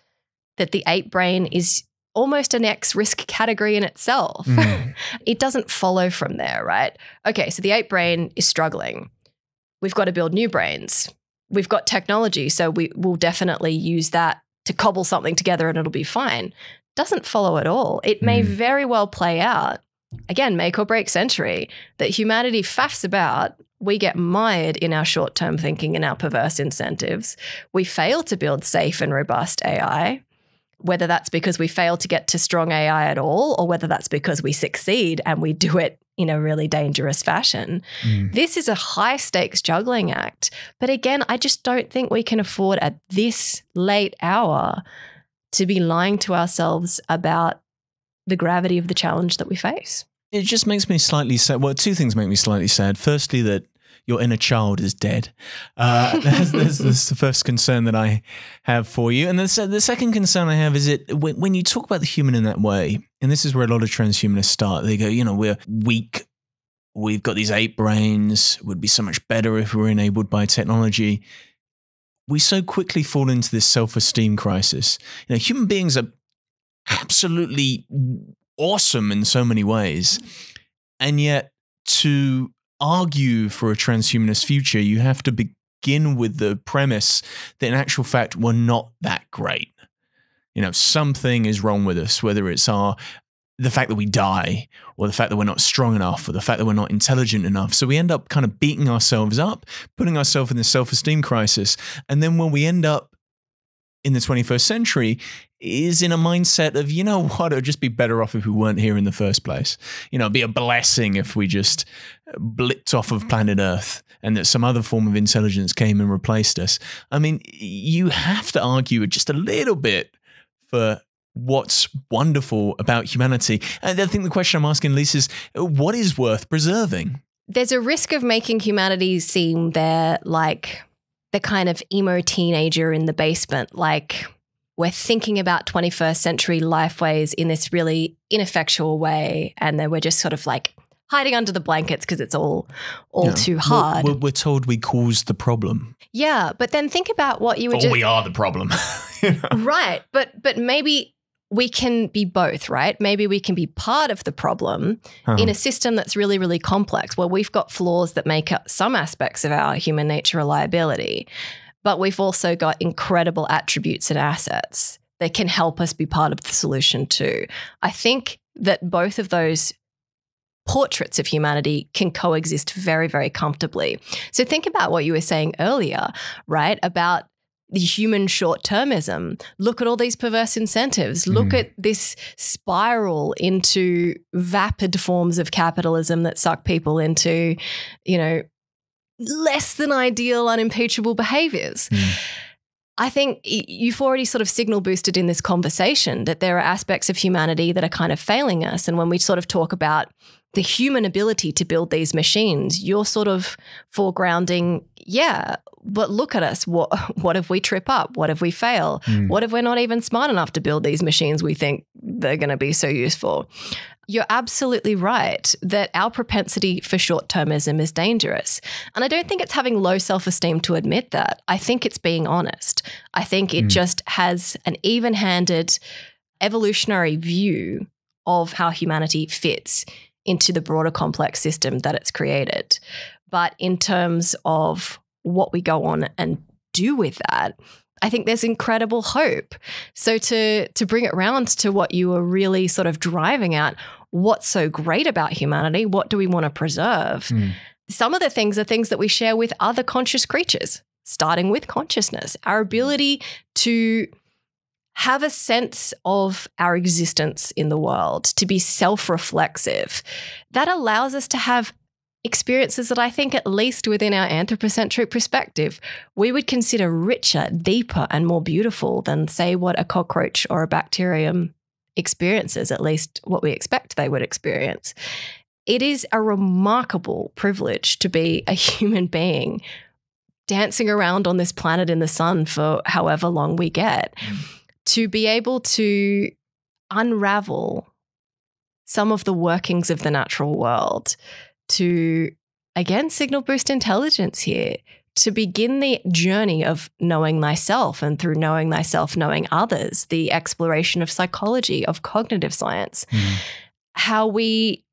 that the ape brain is almost an X risk category in itself. Mm. it doesn't follow from there, right? Okay, so the ape brain is struggling. We've got to build new brains. We've got technology, so we will definitely use that to cobble something together and it'll be fine doesn't follow at all. It may Mm. very well play out, again, make or break century, that humanity faffs about. We get mired in our short term thinking and our perverse incentives. We fail to build safe and robust AI, whether that's because we fail to get to strong AI at all, or whether that's because we succeed and we do it in a really dangerous fashion. Mm. This is a high stakes juggling act. But again, I just don't think we can afford at this late hour to be lying to ourselves about the gravity of the challenge that we face. It just makes me slightly sad. Well, two things make me slightly sad. Firstly, that your inner child is dead. Uh, that's, that's, that's the first concern that I have for you. And the, the second concern I have is that when, when you talk about the human in that way, and this is where a lot of transhumanists start, they go, you know, we're weak. We've got these ape brains. Would be so much better if we were enabled by technology. We so quickly fall into this self esteem crisis. You know, human beings are absolutely awesome in so many ways. And yet, to argue for a transhumanist future, you have to begin with the premise that, in actual fact, we're not that great. You know, something is wrong with us, whether it's our the fact that we die, or the fact that we're not strong enough, or the fact that we're not intelligent enough. So we end up kind of beating ourselves up, putting ourselves in this self esteem crisis. And then when we end up in the 21st century, is in a mindset of, you know what, it would just be better off if we weren't here in the first place. You know, it'd be a blessing if we just blipped off of planet Earth and that some other form of intelligence came and replaced us. I mean, you have to argue just a little bit for what's wonderful about humanity. And I think the question I'm asking, Elise, is what is worth preserving? There's a risk of making humanity seem they're like the kind of emo teenager in the basement, like we're thinking about 21st century lifeways in this really ineffectual way, and then we're just sort of like hiding under the blankets because it's all all You know, too hard. We're, we're told we caused the problem. yeah, but then think about what you were Or just we are the problem. You right, but but maybe we can be both, right? Maybe we can be part of the problem Uh-huh. in a system that's really, really complex, where we've got flaws that make up some aspects of our human nature reliability, but we've also got incredible attributes and assets that can help us be part of the solution too. I think that both of those portraits of humanity can coexist very, very comfortably. So think about what you were saying earlier, right? About the human short termism. Look at all these perverse incentives. Look Mm. at this spiral into vapid forms of capitalism that suck people into, you know, less than ideal, unimpeachable behaviors. Mm. I think you've already sort of signal boosted in this conversation that there are aspects of humanity that are kind of failing us. And when we sort of talk about the human ability to build these machines, you're sort of foregrounding, yeah, but look at us. What what if we trip up? What if we fail? Mm. What if we're not even smart enough to build these machines we think they're going to be so useful? You're absolutely right that our propensity for short termism is dangerous. And I don't think it's having low self esteem to admit that. I think it's being honest. I think it Mm. just has an even handed evolutionary view of how humanity fits into the broader complex system that it's created. But in terms of what we go on and do with that, I think there's incredible hope. So to to bring it round to what you were really sort of driving at, what's so great about humanity? What do we want to preserve? Mm. Some of the things are things that we share with other conscious creatures, starting with consciousness, our ability to have a sense of our existence in the world, to be self reflexive. That allows us to have experiences that I think, at least within our anthropocentric perspective, we would consider richer, deeper, and more beautiful than, say, what a cockroach or a bacterium experiences, at least what we expect they would experience. It is a remarkable privilege to be a human being dancing around on this planet in the sun for however long we get, mm. to be able to unravel some of the workings of the natural world, to again signal boost intelligence here, to begin the journey of knowing thyself and through knowing thyself, knowing others, the exploration of psychology, of cognitive science, Mm. how we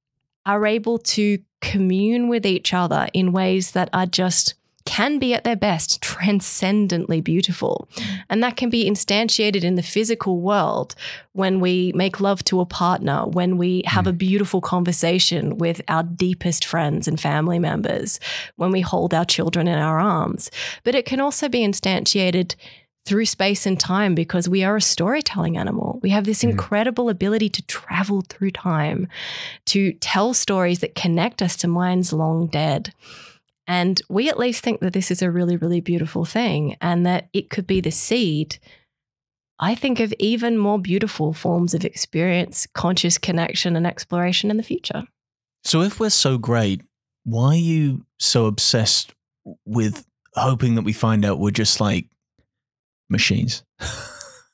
are able to commune with each other in ways that are just can be at their best transcendently beautiful. And that can be instantiated in the physical world when we make love to a partner, when we have a mm. beautiful conversation with our deepest friends and family members, when we hold our children in our arms. But it can also be instantiated through space and time because we are a storytelling animal. We have this mm. incredible ability to travel through time, to tell stories that connect us to minds long dead. And we at least think that this is a really, really beautiful thing and that it could be the seed, I think, of even more beautiful forms of experience, conscious connection, and exploration in the future. So, if we're so great, why are you so obsessed with hoping that we find out we're just like machines?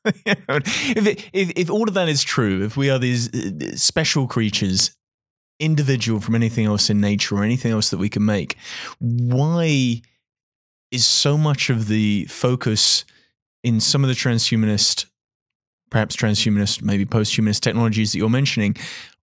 if, it, if if all of that is true, if we are these uh, special creatures, individual from anything else in nature or anything else that we can make, why is so much of the focus in some of the transhumanist, perhaps transhumanist, maybe posthumanist technologies that you're mentioning,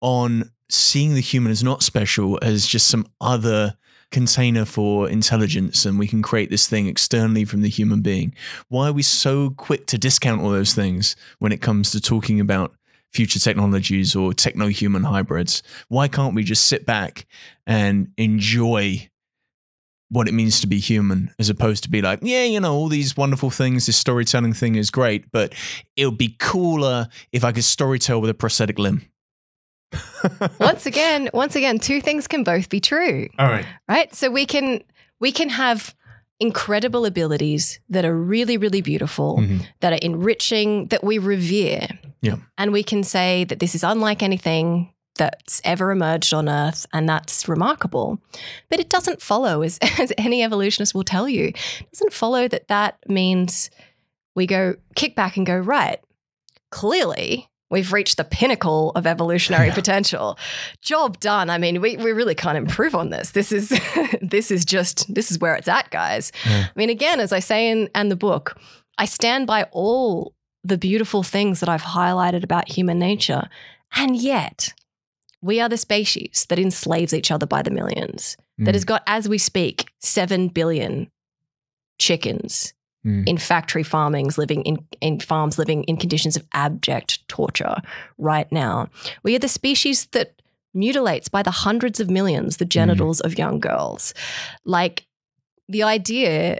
on seeing the human as not special, as just some other container for intelligence and we can create this thing externally from the human being. Why are we so quick to discount all those things when it comes to talking about future technologies or techno human hybrids? Why can't we just sit back and enjoy what it means to be human as opposed to be like, yeah, you know, all these wonderful things, this storytelling thing is great, but it would be cooler if I could storytell with a prosthetic limb. once again, once again, two things can both be true. All right. Right? So we can we can have incredible abilities that are really really beautiful, Mhm. that are enriching, that we revere. Yeah. And we can say that this is unlike anything that's ever emerged on earth and that's remarkable. But it doesn't follow as as any evolutionist will tell you. It doesn't follow that that means we go kick back and go right. Clearly, we've reached the pinnacle of evolutionary Yeah. potential. Job done. I mean, we, we really can't improve on this. This is this is just this is where it's at, guys. Yeah. I mean, again, as I say in and the book, I stand by all the beautiful things that I've highlighted about human nature. And yet, we are the species that enslaves each other by the millions, that Mm. has got, as we speak, 7 billion chickens Mm. in factory farmings, living in, in farms, living in conditions of abject torture right now. We are the species that mutilates by the hundreds of millions the genitals of young girls. Like the idea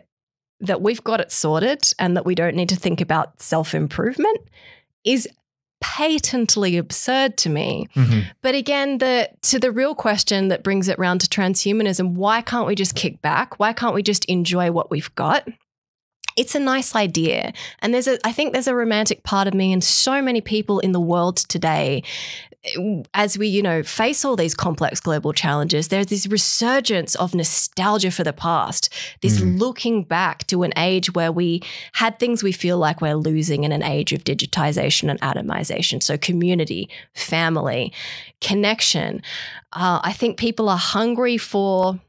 that we've got it sorted and that we don't need to think about self improvement is patently absurd to me. Mhm. But again, the to the real question that brings it round to transhumanism, why can't we just kick back? Why can't we just enjoy what we've got? It's a nice idea. And there's a I think there's a romantic part of me and so many people in the world today as we, you know, face all these complex global challenges, there's this resurgence of nostalgia for the past, this Mm. looking back to an age where we had things we feel like we're losing in an age of digitization and atomization. So, community, family, connection. Uh, I think people are hungry for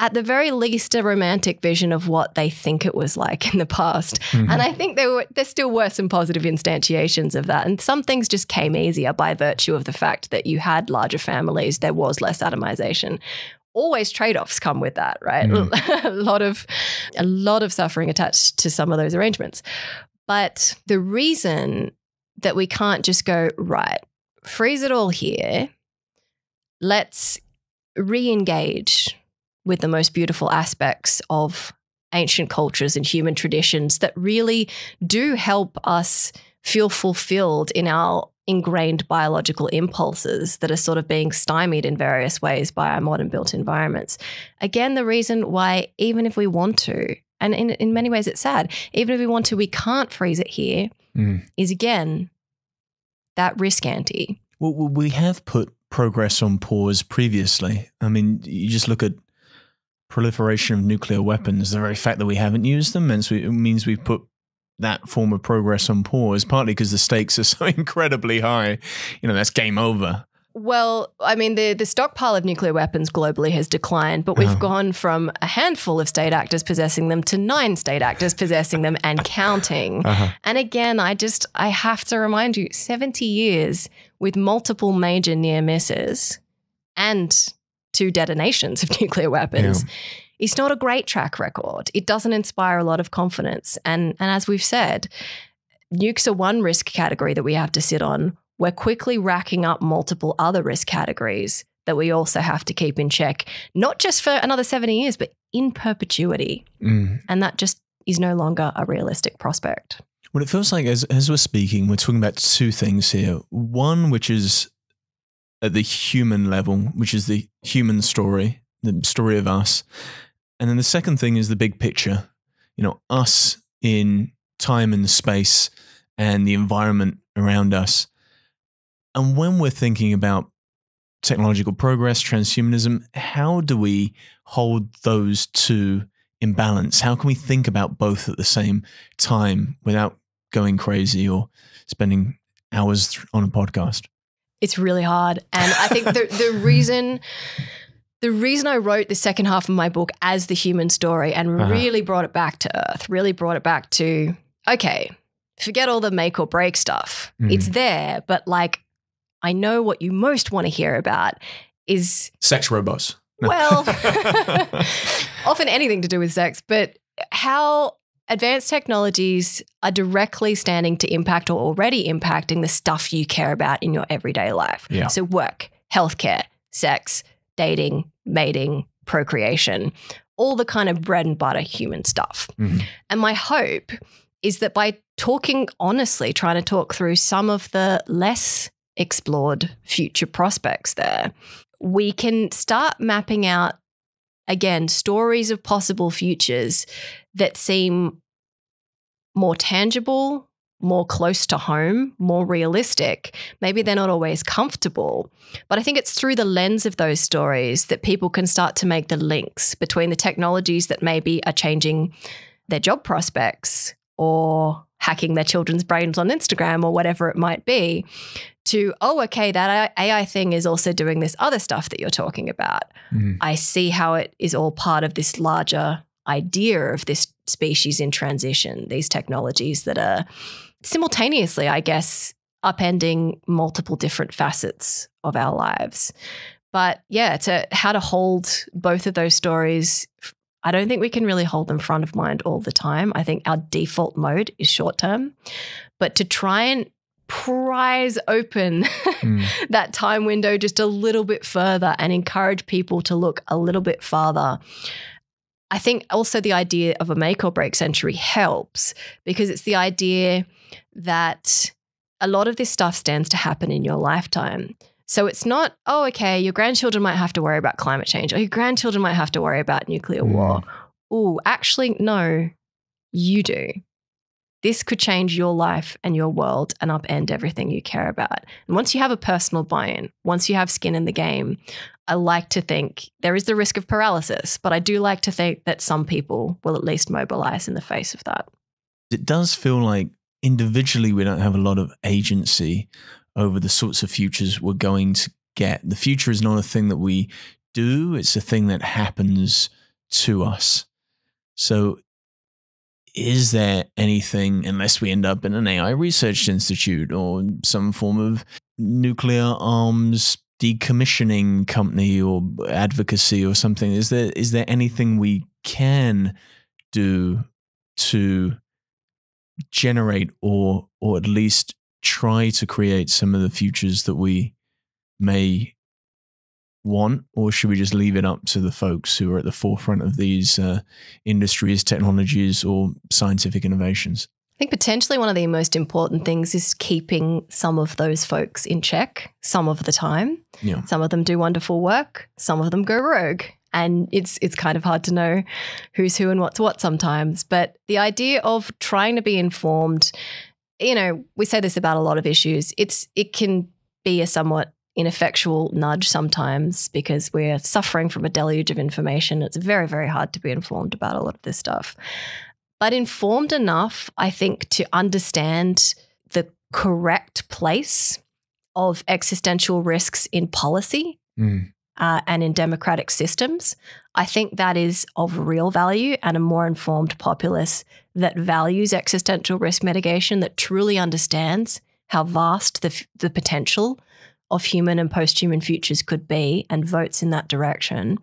at the very least, a romantic vision of what they think it was like in the past. Mhm. And I think there were there still were some positive instantiations of that. And some things just came easier by virtue of the fact that you had larger families, there was less atomization. Always trade-offs come with that, right? a lot of a lot of suffering attached to some of those arrangements. But the reason that we can't just go, right, freeze it all here, let's re-engage with the most beautiful aspects of ancient cultures and human traditions that really do help us feel fulfilled in our ingrained biological impulses that are sort of being stymied in various ways by our modern built environments. Again, the reason why, even if we want to, and in, in many ways it's sad, even if we want to, we can't freeze it here, Mm. is again that risk ante. Well, well, we have put progress on pause previously. I mean, you just look at proliferation of nuclear weapons. The very fact that we haven't used them means, we, means we've put that form of progress on pause, partly because the stakes are so incredibly high. You know, that's game over. Well, I mean, the, the stockpile of nuclear weapons globally has declined, but we've Oh. gone from a handful of state actors possessing them to nine state actors possessing them and counting. Uh-huh. And again, I just, I have to remind you 70 years with multiple major near misses and two detonations of nuclear weapons is not a great track record. It doesn't inspire a lot of confidence. And, and as we've said, nukes are one risk category that we have to sit on. We're quickly racking up multiple other risk categories that we also have to keep in check, not just for another 70 years, but in perpetuity. Mm. And that just is no longer a realistic prospect. Well, it feels like as, as we're speaking, we're talking about two things here. One, which is at the human level, which is the human story, the story of us. And then the second thing is the big picture, you know, us in time and space and the environment around us. And when we're thinking about technological progress, transhumanism, how do we hold those two in balance? How can we think about both at the same time without going crazy or spending hours on a podcast? It's really hard. And I think the, the reason the reason I wrote the second half of my book as the human story and Uh-huh. really brought it back to earth, really brought it back to okay, forget all the make or break stuff. Mhm. It's there, but like I know what you most want to hear about is Sex robots. Well, often anything to do with sex, but how advanced technologies are directly standing to impact or already impacting the stuff you care about in your everyday life. Yeah. So, work, healthcare, sex, dating, mating, procreation, all the kind of bread and butter human stuff. Mhm. And my hope is that by talking honestly, trying to talk through some of the less explored future prospects there, we can start mapping out again stories of possible futures that seem more tangible, more close to home, more realistic. Maybe they're not always comfortable, but I think it's through the lens of those stories that people can start to make the links between the technologies that maybe are changing their job prospects or hacking their children's brains on Instagram or whatever it might be to, oh, okay, that AI thing is also doing this other stuff that you're talking about. Mhm. I see how it is all part of this larger idea of this species in transition, these technologies that are simultaneously, I guess, upending multiple different facets of our lives. But yeah, to how to hold both of those stories. I don't think we can really hold them front of mind all the time. I think our default mode is short term. But to try and prise open Mm. that time window just a little bit further and encourage people to look a little bit farther. I think also the idea of a make or break century helps because it's the idea that a lot of this stuff stands to happen in your lifetime. So it's not, oh, okay, your grandchildren might have to worry about climate change or your grandchildren might have to worry about nuclear war. Oh, actually, no, you do. This could change your life and your world and upend everything you care about. And once you have a personal buy in, once you have skin in the game, I like to think there is the risk of paralysis, but I do like to think that some people will at least mobilize in the face of that. It does feel like individually we don't have a lot of agency over the sorts of futures we're going to get. The future is not a thing that we do, it's a thing that happens to us. So, is there anything, unless we end up in an AI research institute or some form of nuclear arms decommissioning company or advocacy or something, is there is there anything we can do to generate or or at least try to create some of the futures that we may want or should we just leave it up to the folks who are at the forefront of these uh, industries technologies or scientific innovations I think potentially one of the most important things is keeping some of those folks in check some of the time. Yeah. Some of them do wonderful work, some of them go rogue. And it's it's kind of hard to know who's who and what's what sometimes. But the idea of trying to be informed, you know, we say this about a lot of issues. It's it can be a somewhat ineffectual nudge sometimes because we're suffering from a deluge of information. It's very, very hard to be informed about a lot of this stuff but informed enough, I think, to understand the correct place of existential risks in policy Mm. uh, and in democratic systems. I think that is of real value and a more informed populace that values existential risk mitigation, that truly understands how vast the, f- the potential of human and post human futures could be and votes in that direction.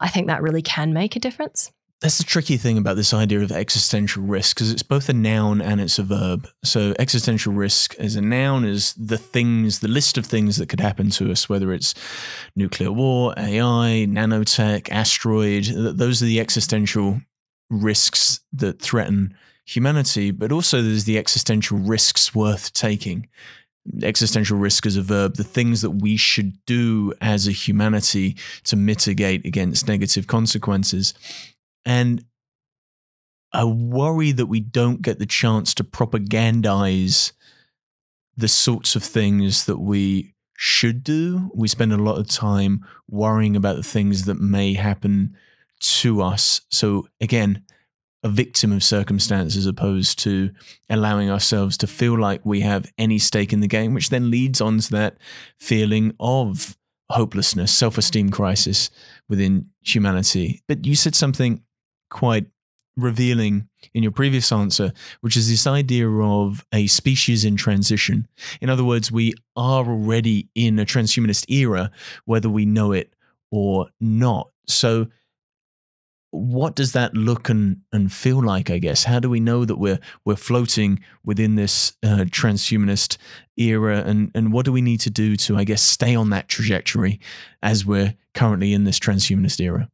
I think that really can make a difference. That's the tricky thing about this idea of existential risk because it's both a noun and it's a verb. So, existential risk as a noun is the things, the list of things that could happen to us, whether it's nuclear war, AI, nanotech, asteroid. Those are the existential risks that threaten humanity. But also, there's the existential risks worth taking. Existential risk as a verb, the things that we should do as a humanity to mitigate against negative consequences. And I worry that we don't get the chance to propagandize the sorts of things that we should do. We spend a lot of time worrying about the things that may happen to us. So, again, a victim of circumstance as opposed to allowing ourselves to feel like we have any stake in the game, which then leads on to that feeling of hopelessness, self esteem crisis within humanity. But you said something quite revealing in your previous answer, which is this idea of a species in transition. In other words, we are already in a transhumanist era, whether we know it or not. So, what does that look and, and feel like? I guess how do we know that we're we're floating within this uh, transhumanist era, and and what do we need to do to I guess stay on that trajectory as we're currently in this transhumanist era?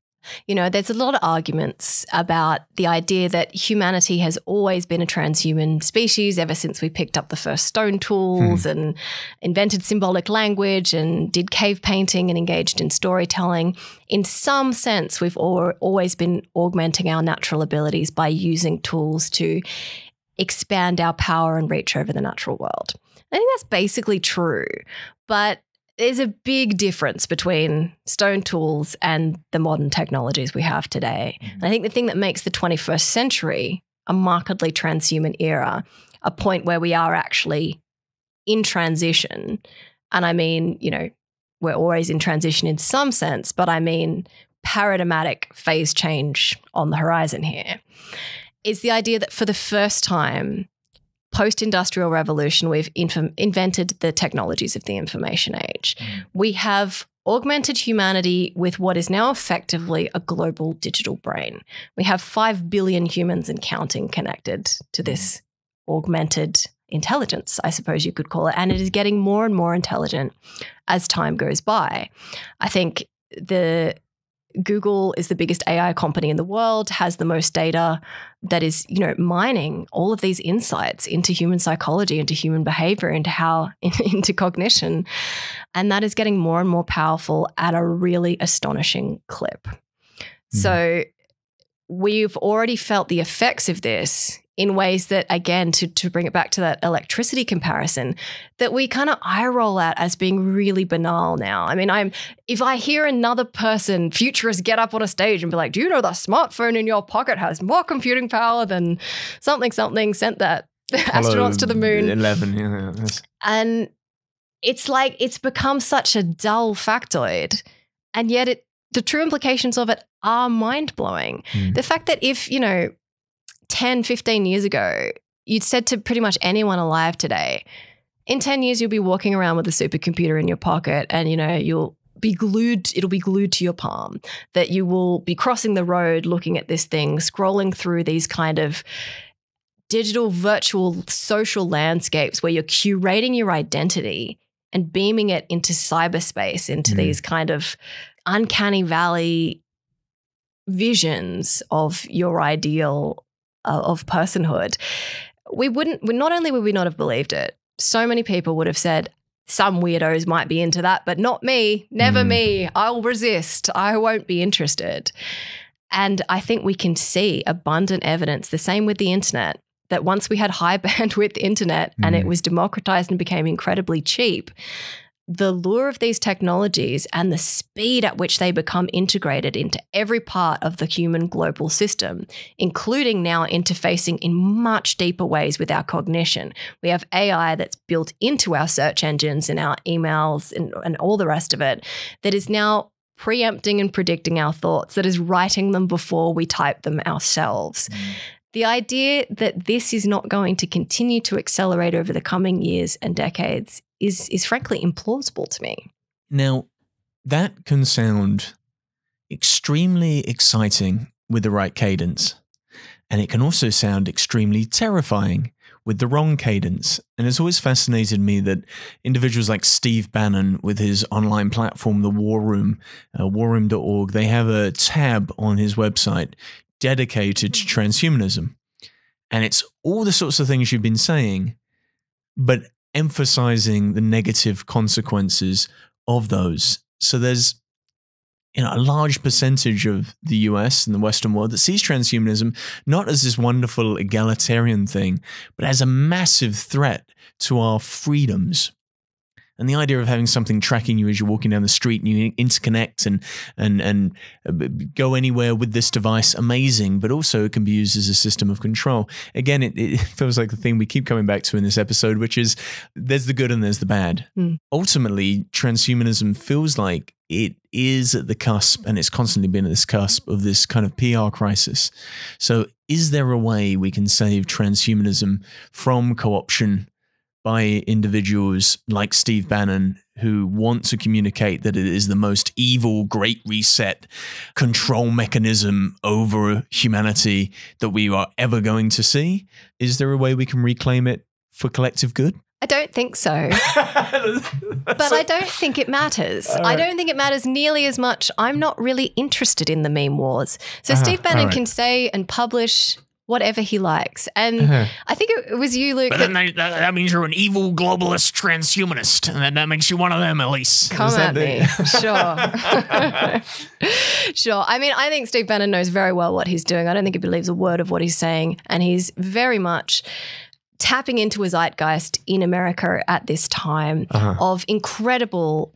You know, there's a lot of arguments about the idea that humanity has always been a transhuman species ever since we picked up the first stone tools hmm. and invented symbolic language and did cave painting and engaged in storytelling. In some sense, we've always been augmenting our natural abilities by using tools to expand our power and reach over the natural world. I think that's basically true. But there's a big difference between stone tools and the modern technologies we have today. Mm-hmm. And I think the thing that makes the 21st century a markedly transhuman era, a point where we are actually in transition. And I mean, you know, we're always in transition in some sense, but I mean paradigmatic phase change on the horizon here. Is the idea that for the first time, post industrial revolution, we've inf- invented the technologies of the information age. Mm. We have augmented humanity with what is now effectively a global digital brain. We have 5 billion humans and counting connected to this mm. augmented intelligence, I suppose you could call it. And it is getting more and more intelligent as time goes by. I think the Google is the biggest AI company in the world, has the most data that is, you know, mining all of these insights into human psychology, into human behavior, into how into cognition. And that is getting more and more powerful at a really astonishing clip. Mm-hmm. So we've already felt the effects of this in ways that, again, to, to bring it back to that electricity comparison, that we kind of eye roll at as being really banal now. I mean, I'm if I hear another person, futurist, get up on a stage and be like, "Do you know the smartphone in your pocket has more computing power than something something sent that astronauts to the moon?" Eleven, yeah, and it's like it's become such a dull factoid, and yet it the true implications of it are mind blowing. Mm. The fact that if, you know, 10, 15 years ago, you'd said to pretty much anyone alive today, in 10 years, you'll be walking around with a supercomputer in your pocket and, you know, you'll be glued, it'll be glued to your palm, that you will be crossing the road looking at this thing, scrolling through these kind of digital, virtual, social landscapes where you're curating your identity and beaming it into cyberspace, into mm. these kind of uncanny valley visions of your ideal uh, of personhood, we wouldn't, not only would we not have believed it, so many people would have said, some weirdos might be into that, but not me, never mm. me. I'll resist. I won't be interested. And I think we can see abundant evidence, the same with the internet, that once we had high bandwidth internet mm. and it mm. was democratized and became incredibly cheap, the lure of these technologies and the speed at which they become integrated into every part of the human global system, including now interfacing in much deeper ways with our cognition. We have AI that's built into our search engines and our emails and, and all the rest of it that is now preempting and predicting our thoughts, that is writing them before we type them ourselves. Mm. The idea that this is not going to continue to accelerate over the coming years and decades is is frankly implausible to me. Now, that can sound extremely exciting with the right cadence. And it can also sound extremely terrifying with the wrong cadence. And it's always fascinated me that individuals like Steve Bannon, with his online platform, The War Room, uh, warroom.org, they have a tab on his website dedicated to transhumanism. And it's all the sorts of things you've been saying, but emphasizing the negative consequences of those. So there's you know, a large percentage of the US and the Western world that sees transhumanism not as this wonderful egalitarian thing, but as a massive threat to our freedoms. And the idea of having something tracking you as you're walking down the street and you interconnect and and and uh, go anywhere with this device, amazing. But also, it can be used as a system of control. Again, it, it feels like the thing we keep coming back to in this episode, which is there's the good and there's the bad. Mm. Ultimately, transhumanism feels like it is at the cusp, and it's constantly been at this cusp of this kind of PR crisis. So, is there a way we can save transhumanism from co option by individuals like Steve Bannon who want to communicate that it is the most evil great reset control mechanism over humanity that we are ever going to see? Is there a way we can reclaim it for collective good? I don't think so. but I don't think it matters. I don't think it matters nearly as much. I'm not really interested in the meme wars. So Uh-huh, Steve Bannon alright. can say and publish whatever he likes. And Uh-huh. I think it, it was you, Luke, But that then that, that, that means you're an evil globalist transhumanist, and that, that makes you one of them, Elise. Come Is at that me. sure. sure. I mean, I think Steve Bannon knows very well what he's doing. I don't think he believes a word of what he's saying. And he's very much tapping into a zeitgeist in America at this time Uh-huh. of incredible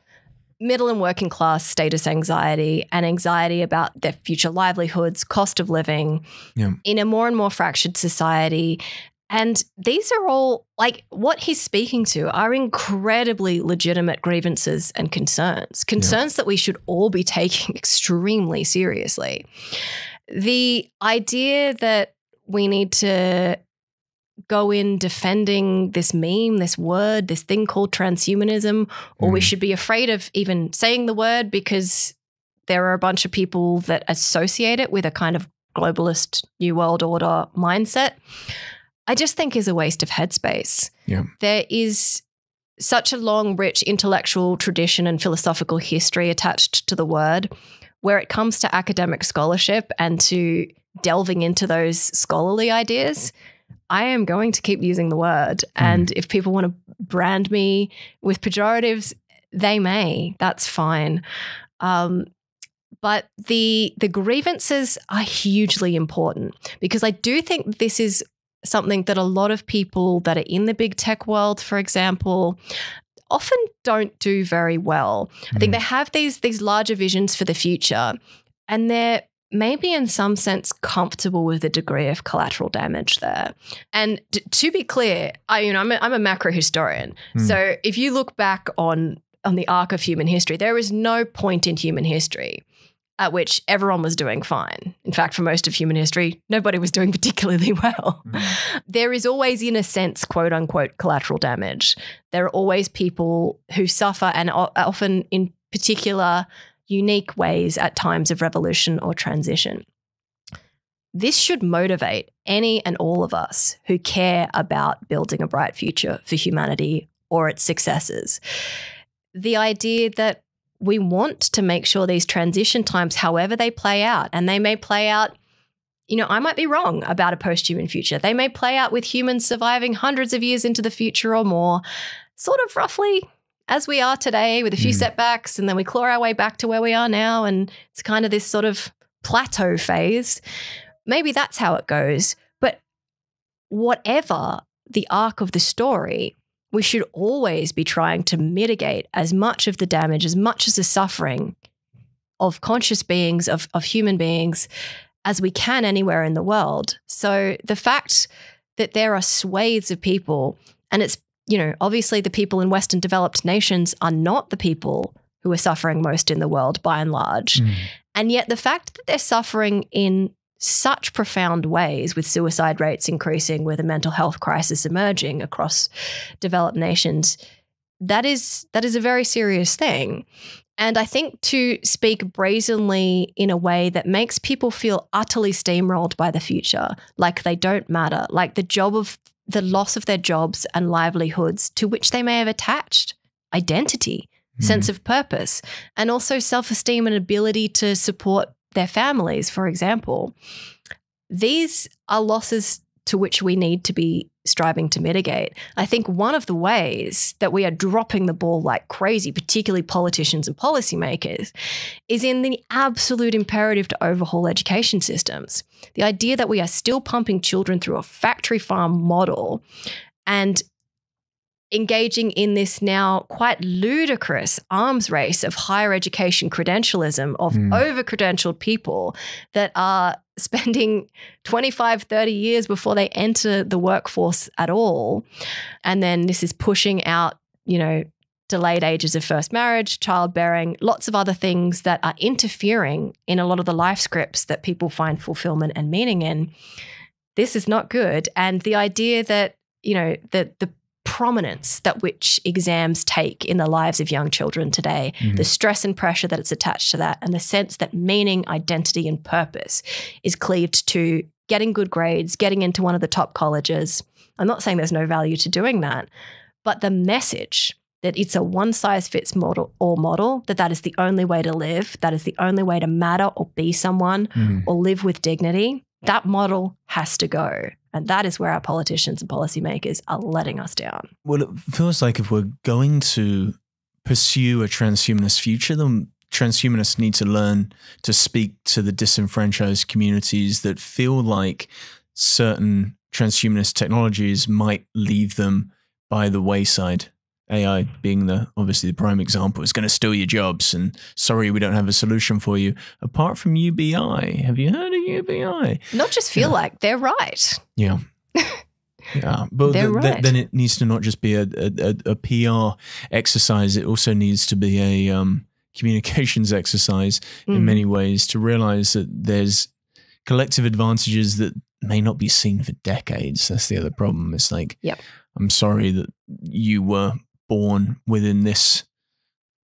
middle and working class status anxiety and anxiety about their future livelihoods, cost of living Yeah. in a more and more fractured society. And these are all like what he's speaking to are incredibly legitimate grievances and concerns, concerns that we should all be taking extremely seriously. The idea that we need to go in defending this meme, this word, this thing called transhumanism, or we Mm. should be afraid of even saying the word because there are a bunch of people that associate it with a kind of globalist New World Order mindset, I just think is a waste of headspace. Yeah. There is such a long, rich intellectual tradition and philosophical history attached to the word where it comes to academic scholarship and to delving into those scholarly ideas. I am going to keep using the word. And if people want to brand me with pejoratives, they may. That's fine. Um, but the the grievances are hugely important because I do think this is something that a lot of people that are in the big tech world, for example, often don't do very well. I think Mm. they have these these larger visions for the future, and they're maybe in some sense comfortable with the degree of collateral damage there. And to be clear, I you know I'm a, I'm a macro historian, Mm. so if you look back on on the arc of human history, there is no point in human history at which everyone was doing fine. In fact, for most of human history, nobody was doing particularly well. There is always, in a sense, quote unquote, collateral damage. There are always people who suffer, and often in particular, unique ways at times of revolution or transition. This should motivate any and all of us who care about building a bright future for humanity or its successors. The idea that we want to make sure these transition times, however they play out, and they may play out, you know, I might be wrong about a post human future. They may play out with humans surviving hundreds of years into the future or more, sort of roughly as we are today, with a few Mm. setbacks, and then we claw our way back to where we are now. And it's kind of this sort of plateau phase. Maybe that's how it goes. But whatever the arc of the story, we should always be trying to mitigate as much of the damage, as much as the suffering of conscious beings, of, of human beings, as we can anywhere in the world. So the fact that there are swathes of people, and it's, you know, obviously the people in Western developed nations are not the people who are suffering most in the world by and large. Mm. And yet the fact that they're suffering in such profound ways with suicide rates increasing, with a mental health crisis emerging across developed nations, that is that is a very serious thing. And I think to speak brazenly in a way that makes people feel utterly steamrolled by the future, like they don't matter, like the job of the loss of their jobs and livelihoods to which they may have attached identity, mm-hmm. sense of purpose, and also self esteem and ability to support their families, for example. These are losses to which we need to be striving to mitigate. I think one of the ways that we are dropping the ball like crazy, particularly politicians and policymakers, is in the absolute imperative to overhaul education systems. The idea that we are still pumping children through a factory farm model and engaging in this now quite ludicrous arms race of higher education credentialism of Mm. over credentialed people that are spending 25, 30 years before they enter the workforce at all. And then this is pushing out, you know, delayed ages of first marriage, childbearing, lots of other things that are interfering in a lot of the life scripts that people find fulfillment and meaning in. This is not good. And the idea that, you know, that the prominence that which exams take in the lives of young children today, Mhm. the stress and pressure that it's attached to that, and the sense that meaning, identity, and purpose is cleaved to getting good grades, getting into one of the top colleges. I'm not saying there's no value to doing that, but the message that it's a one size fits model all model, that that is the only way to live, that is the only way to matter or be someone Mhm. or live with dignity, that model has to go. And that is where our politicians and policymakers are letting us down. Well, it feels like if we're going to pursue a transhumanist future, then transhumanists need to learn to speak to the disenfranchised communities that feel like certain transhumanist technologies might leave them by the wayside. AI being the obviously the prime example is going to steal your jobs, and sorry, we don't have a solution for you. Apart from UBI, have you heard of UBI? Not just feel Yeah. like they're right. Yeah. Yeah, but th- then it needs to not just be a, a, a, PR exercise; it also needs to be a um, communications exercise in Mm. many ways to realize that there's collective advantages that may not be seen for decades. That's the other problem. It's like, Yep. I'm sorry that you were born within this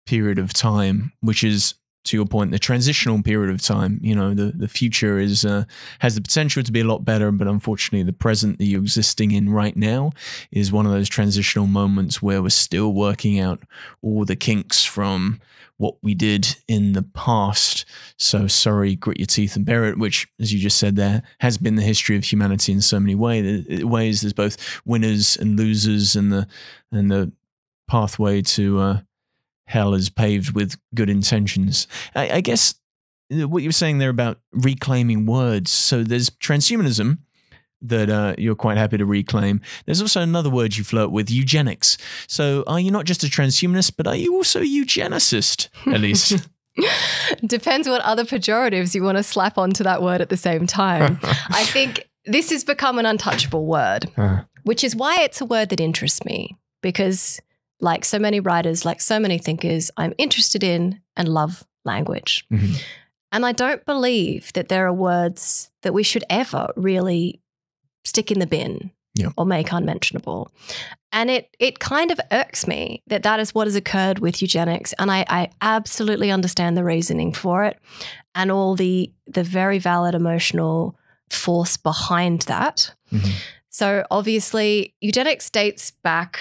period of time, which is to your point, the transitional period of time. You know, the the future is uh, has the potential to be a lot better, but unfortunately, the present that you're existing in right now is one of those transitional moments where we're still working out all the kinks from what we did in the past. So sorry, grit your teeth and bear it. Which, as you just said, there has been the history of humanity in so many way, ways. There's both winners and losers, and the and the pathway to uh, hell is paved with good intentions. I, I guess uh, what you're saying there about reclaiming words. So there's transhumanism that uh, you're quite happy to reclaim. There's also another word you flirt with, eugenics. So are you not just a transhumanist, but are you also a eugenicist, Elise? Depends what other pejoratives you want to slap onto that word at the same time. I think this has become an untouchable word, Uh, which is why it's a word that interests me because, like so many writers, like so many thinkers, I'm interested in and love language. mhm. And I don't believe that there are words that we should ever really stick in the bin Yeah. or make unmentionable. And it it kind of irks me that that is what has occurred with eugenics. And I, I absolutely understand the reasoning for it and all the the very valid emotional force behind that. Mhm. So obviously, eugenics dates back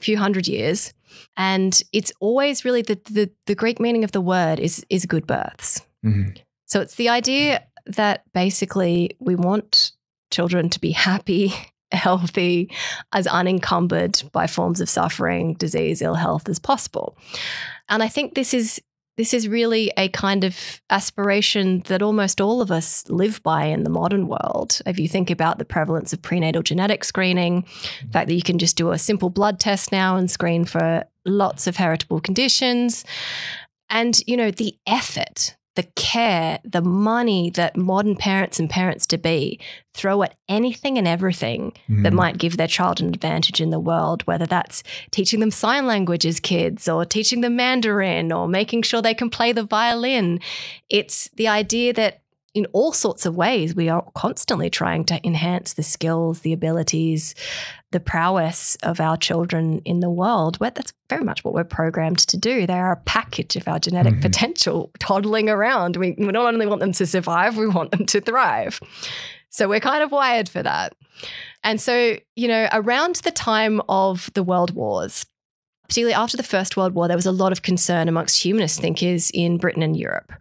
few hundred years. And it's always really the, the, the Greek meaning of the word is, is good births. Mhm. So it's the idea that basically we want children to be happy, healthy, as unencumbered by forms of suffering, disease, ill health as possible. And I think this is this is really a kind of aspiration that almost all of us live by in the modern world. If you think about the prevalence of prenatal genetic screening, the fact that you can just do a simple blood test now and screen for lots of heritable conditions, and you know the effort the care, the money that modern parents and parents to be throw at anything and everything that Mhm. might give their child an advantage in the world, whether that's teaching them sign language as kids or teaching them Mandarin or making sure they can play the violin. It's the idea that, in all sorts of ways, we are constantly trying to enhance the skills, the abilities, the prowess of our children in the world. That's very much what we're programmed to do. They are a package of our genetic Mhm. potential toddling around. We, we not only want them to survive, we want them to thrive. So we're kind of wired for that. And so, you know, around the time of the world wars, particularly after the First World War, there was a lot of concern amongst humanist thinkers in Britain and Europe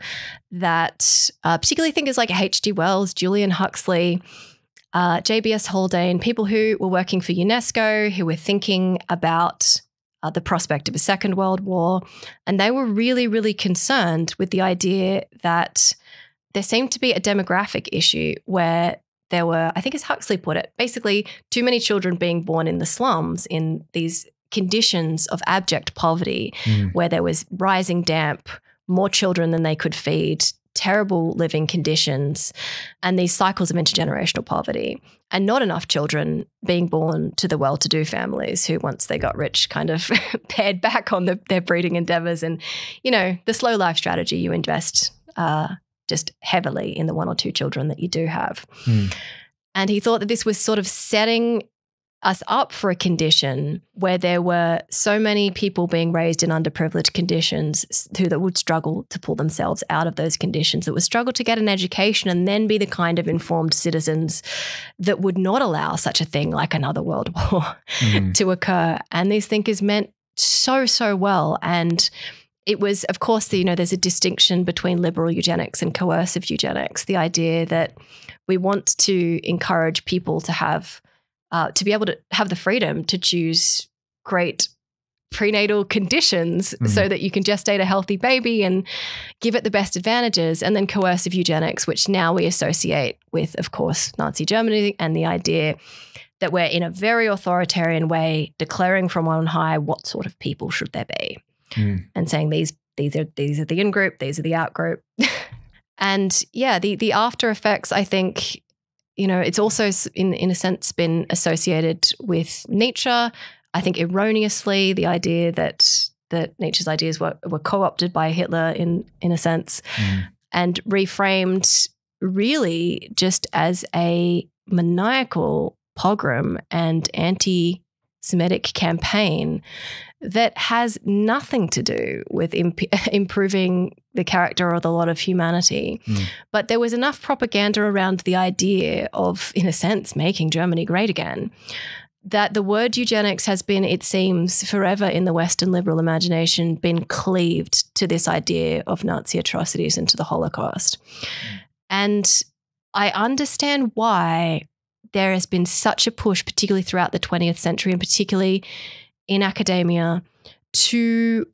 that, uh, particularly thinkers like H.G. Wells, Julian Huxley, uh, JBS Haldane, people who were working for UNESCO, who were thinking about uh, the prospect of a Second World War. And they were really, really concerned with the idea that there seemed to be a demographic issue where there were, I think as Huxley put it, basically too many children being born in the slums in these conditions of abject poverty Mm. where there was rising damp, more children than they could feed, terrible living conditions, and these cycles of intergenerational poverty, and not enough children being born to the well to do families who, once they got rich, kind of pared back on the, their breeding endeavors. And, you know, the slow life strategy, you invest uh, just heavily in the one or two children that you do have. Hmm. And he thought that this was sort of setting us up for a condition where there were so many people being raised in underprivileged conditions who that would struggle to pull themselves out of those conditions that would struggle to get an education and then be the kind of informed citizens that would not allow such a thing like another world war Mm. to occur and these thinkers meant so so well and it was of course the, you know there's a distinction between liberal eugenics and coercive eugenics the idea that we want to encourage people to have uh, to be able to have the freedom to choose great prenatal conditions so that you can gestate a healthy baby and give it the best advantages and then coercive eugenics which now we associate with of course nazi germany and the idea that we're in a very authoritarian way declaring from on high what sort of people should there be Mm. and saying these these are these are the in group these are the out group and yeah the the after effects i think you know it's also in in a sense been associated with nietzsche i think erroneously the idea that that nietzsche's ideas were, were co-opted by hitler in in a sense Mm. and reframed really just as a maniacal pogrom and anti Semitic campaign that has nothing to do with imp- improving the character of the lot of humanity. Mm. But there was enough propaganda around the idea of, in a sense, making Germany great again. That the word eugenics has been, it seems, forever in the Western liberal imagination, been cleaved to this idea of Nazi atrocities and to the Holocaust. And I understand why there has been such a push, particularly throughout the 20th century and particularly in academia, to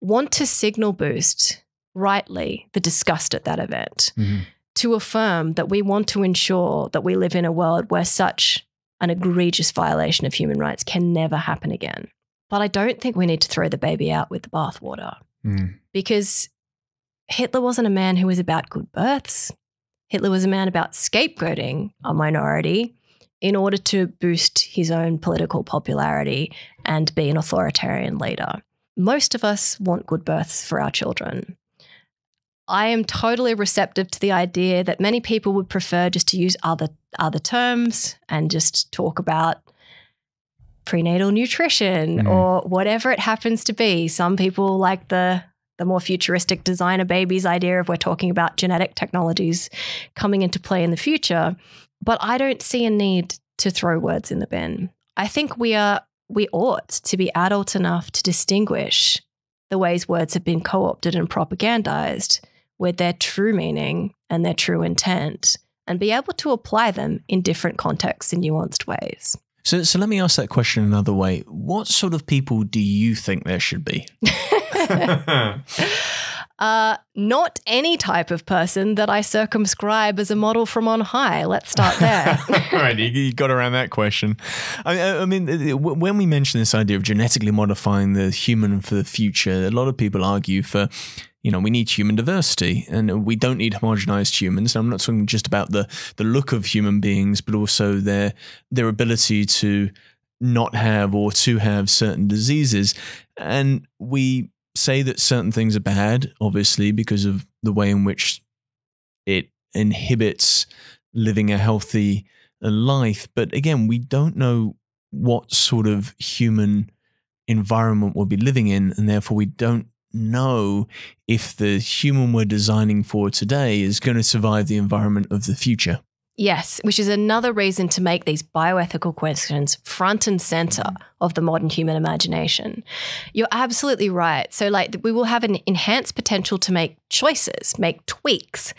want to signal boost rightly the disgust at that event, Mhm. to affirm that we want to ensure that we live in a world where such an egregious violation of human rights can never happen again. But I don't think we need to throw the baby out with the bathwater Mm. because Hitler wasn't a man who was about good births. Hitler was a man about scapegoating a minority in order to boost his own political popularity and be an authoritarian leader. Most of us want good births for our children. I am totally receptive to the idea that many people would prefer just to use other other terms and just talk about prenatal nutrition Mm. or whatever it happens to be. Some people like the the more futuristic designer babies idea of we're talking about genetic technologies coming into play in the future. But I don't see a need to throw words in the bin. I think we are we ought to be adult enough to distinguish the ways words have been co-opted and propagandized with their true meaning and their true intent and be able to apply them in different contexts in nuanced ways. So, so let me ask that question another way. What sort of people do you think there should be? uh, not any type of person that I circumscribe as a model from on high. Let's start there. right, you, got around that question. I, I- mean, when we mention this idea of genetically modifying the human for the future, a lot of people argue for, you know, we need human diversity and we don't need homogenized humans. And I'm not talking just about the the look of human beings, but also their their ability to not have or to have certain diseases. And we say that certain things are bad, obviously, because of the way in which it inhibits living a healthy life. But again, we don't know what sort of human environment we'll be living in, and therefore we don't know if the human we're designing for today is going to survive the environment of the future. Yes, which is another reason to make these bioethical questions front and center of the modern human imagination. You're absolutely right. So, like, we will have an enhanced potential to make choices, make tweaks.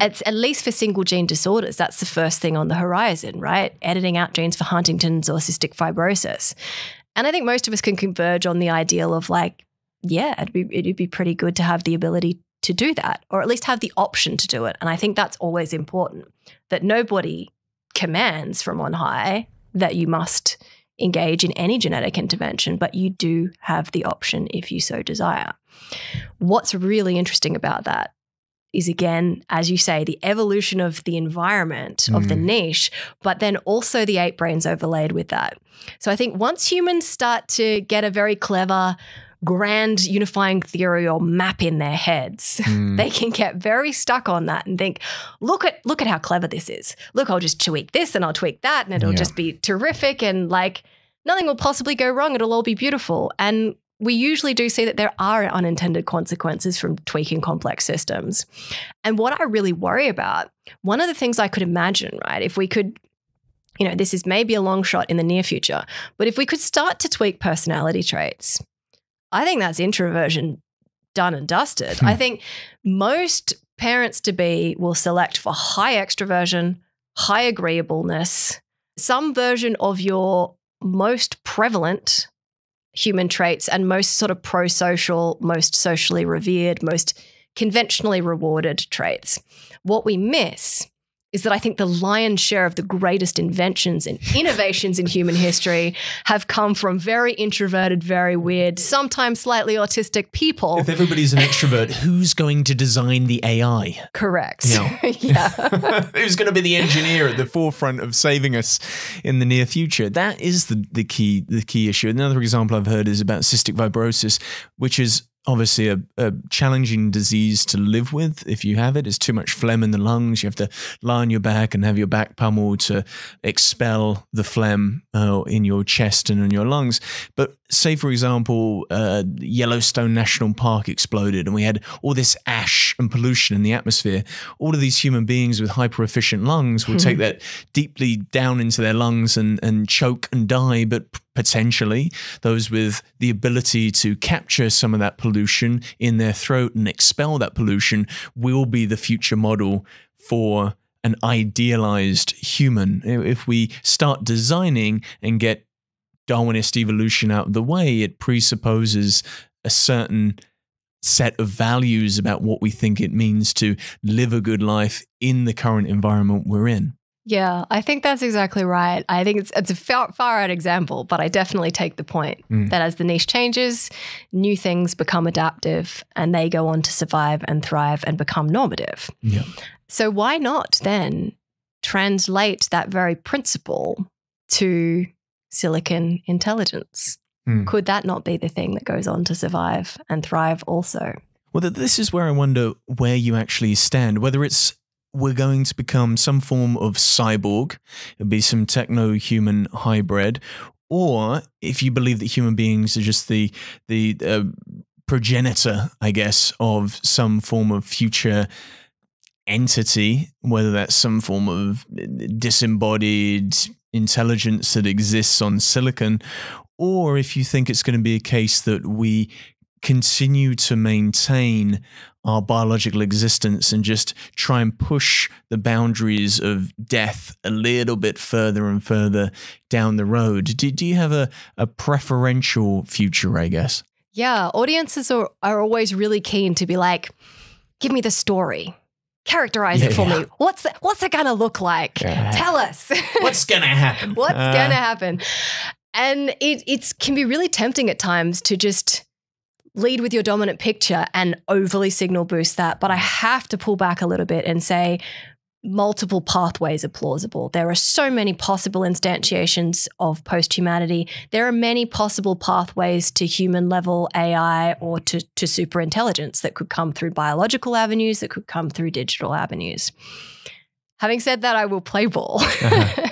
It's at least for single gene disorders. That's the first thing on the horizon, right? Editing out genes for Huntington's or cystic fibrosis. And I think most of us can converge on the ideal of like, yeah, it'd be, it'd be pretty good to have the ability to do that, or at least have the option to do it. And I think that's always important that nobody commands from on high that you must engage in any genetic intervention, but you do have the option if you so desire. What's really interesting about that is again, as you say, the evolution of the environment of the mm. niche, but then also the ape brains overlaid with that. So I think once humans start to get a very clever, grand unifying theory or map in their heads, hmm. they can get very stuck on that and think, look at look at how clever this is. Look, I'll just tweak this and I'll tweak that, and it'll Yeah. just be terrific and like nothing will possibly go wrong. It'll all be beautiful. And we usually do see that there are unintended consequences from tweaking complex systems. And what I really worry about, one of the things I could imagine, right, if we could, you know, this is maybe a long shot in the near future, but if we could start to tweak personality traits, I think that's introversion done and dusted. Hmm. I think most parents to be will select for high extroversion, high agreeableness, some version of your most prevalent human traits and most sort of pro social, most socially revered, most conventionally rewarded traits. What we miss is that I think the lion's share of the greatest inventions and innovations in human history have come from very introverted, very weird, sometimes slightly autistic people. If everybody's an extrovert, who's going to design the AI? Correct. Yeah. yeah. Who's going to be the engineer at the forefront of saving us in the near future? That is the, the key the key issue. Another example I've heard is about cystic fibrosis, which is obviously a, a challenging disease to live with if you have it. It's too much phlegm in the lungs. You have to lie on your back and have your back pummeled to expel the phlegm uh, in your chest and in your lungs. But say, for example, uh, Yellowstone National Park exploded and we had all this ash and pollution in the atmosphere. All of these human beings with hyper efficient lungs will take that deeply down into their lungs and, and choke and die. But potentially, those with the ability to capture some of that pollution in their throat and expel that pollution will be the future model for an idealized human. If we start designing and get Darwinist evolution out of the way, it presupposes a certain set of values about what we think it means to live a good life in the current environment we're in. Yeah, I think that's exactly right. I think it's it's a far, far out example, but I definitely take the point Mm. that as the niche changes, new things become adaptive and they go on to survive and thrive and become normative. Yeah. So why not then translate that very principle to silicon intelligence? Hmm. Could that not be the thing that goes on to survive and thrive also? Well, this is where I wonder where you actually stand, whether it's we're going to become some form of cyborg, it'll be some techno human hybrid, or if you believe that human beings are just the, the uh, progenitor, I guess, of some form of future entity, whether that's some form of disembodied intelligence that exists on silicon, or if you think it's going to be a case that we continue to maintain our biological existence and just try and push the boundaries of death a little bit further and further down the road. Do, do you have a, a preferential future, I guess? Yeah, audiences are, are always really keen to be like, give me the story. Characterize Yeah, it for yeah. me. What's the, what's it gonna look like? Yeah. Tell us. What's going to happen? what's Uh, gonna happen? And it it's can be really tempting at times to just lead with your dominant picture and overly signal boost that. But I have to pull back a little bit and say, multiple pathways are plausible. There are so many possible instantiations of post humanity. There are many possible pathways to human level AI or to, to super intelligence that could come through biological avenues, that could come through digital avenues. Having said that, I will play ball. Uh-huh.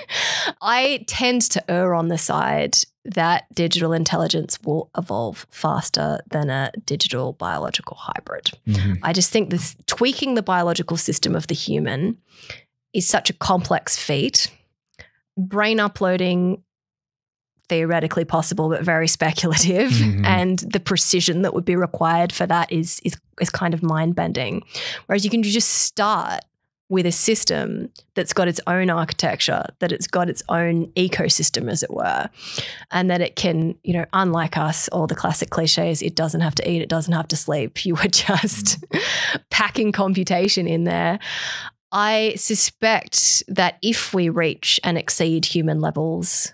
I tend to err on the side that digital intelligence will evolve faster than a digital biological hybrid. Mm-hmm. I just think this tweaking the biological system of the human is such a complex feat. Brain uploading theoretically possible but very speculative mm-hmm. and the precision that would be required for that is is is kind of mind bending whereas you can just start with a system that's got its own architecture, that it's got its own ecosystem, as it were, and that it can, you know, unlike us, all the classic cliches, it doesn't have to eat, it doesn't have to sleep. You are just packing computation in there. I suspect that if we reach and exceed human levels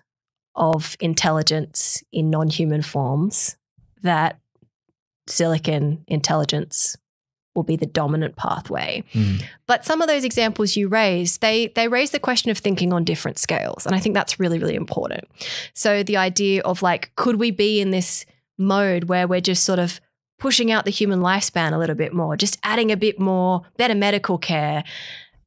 of intelligence in non human forms, that silicon intelligence will be the dominant pathway. Mm. But some of those examples you raise, they they raise the question of thinking on different scales, and I think that's really really important. So the idea of like, could we be in this mode where we're just sort of pushing out the human lifespan a little bit more, just adding a bit more better medical care,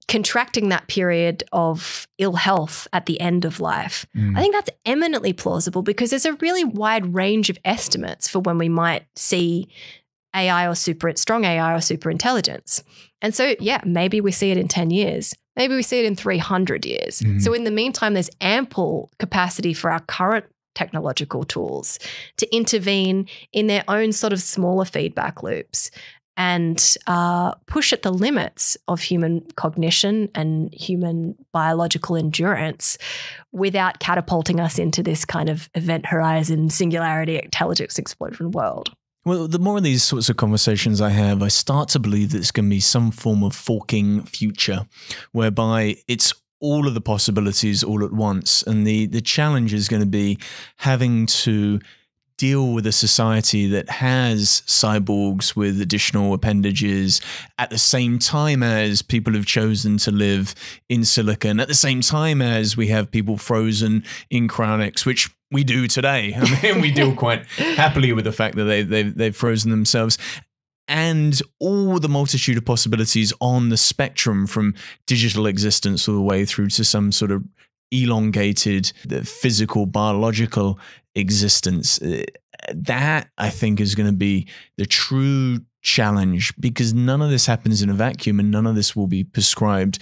contracting that period of ill health at the end of life. Mm. I think that's eminently plausible because there's a really wide range of estimates for when we might see AI or super strong AI or super intelligence. And so, yeah, maybe we see it in 10 years. Maybe we see it in 300 years. Mm-hmm. So, in the meantime, there's ample capacity for our current technological tools to intervene in their own sort of smaller feedback loops and uh, push at the limits of human cognition and human biological endurance without catapulting us into this kind of event horizon singularity intelligence explosion world. Well, the more of these sorts of conversations I have, I start to believe that it's going to be some form of forking future whereby it's all of the possibilities all at once. And the, the challenge is going to be having to deal with a society that has cyborgs with additional appendages at the same time as people have chosen to live in silicon, at the same time as we have people frozen in cryonics, which we do today. I mean, we deal quite happily with the fact that they, they, they've frozen themselves and all the multitude of possibilities on the spectrum from digital existence all the way through to some sort of elongated physical biological existence uh, that i think is going to be the true challenge because none of this happens in a vacuum and none of this will be prescribed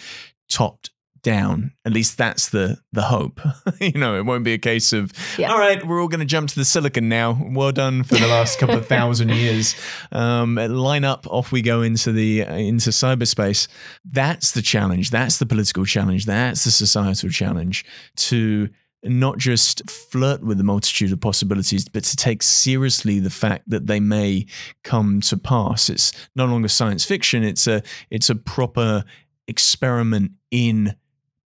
top down. At least that's the the hope. you know, it won't be a case of yeah. all right, we're all going to jump to the silicon now. Well done for the last couple of thousand years. Um, line up, off we go into the uh, into cyberspace. That's the challenge. That's the political challenge. That's the societal challenge to not just flirt with the multitude of possibilities, but to take seriously the fact that they may come to pass. It's no longer science fiction. It's a it's a proper experiment in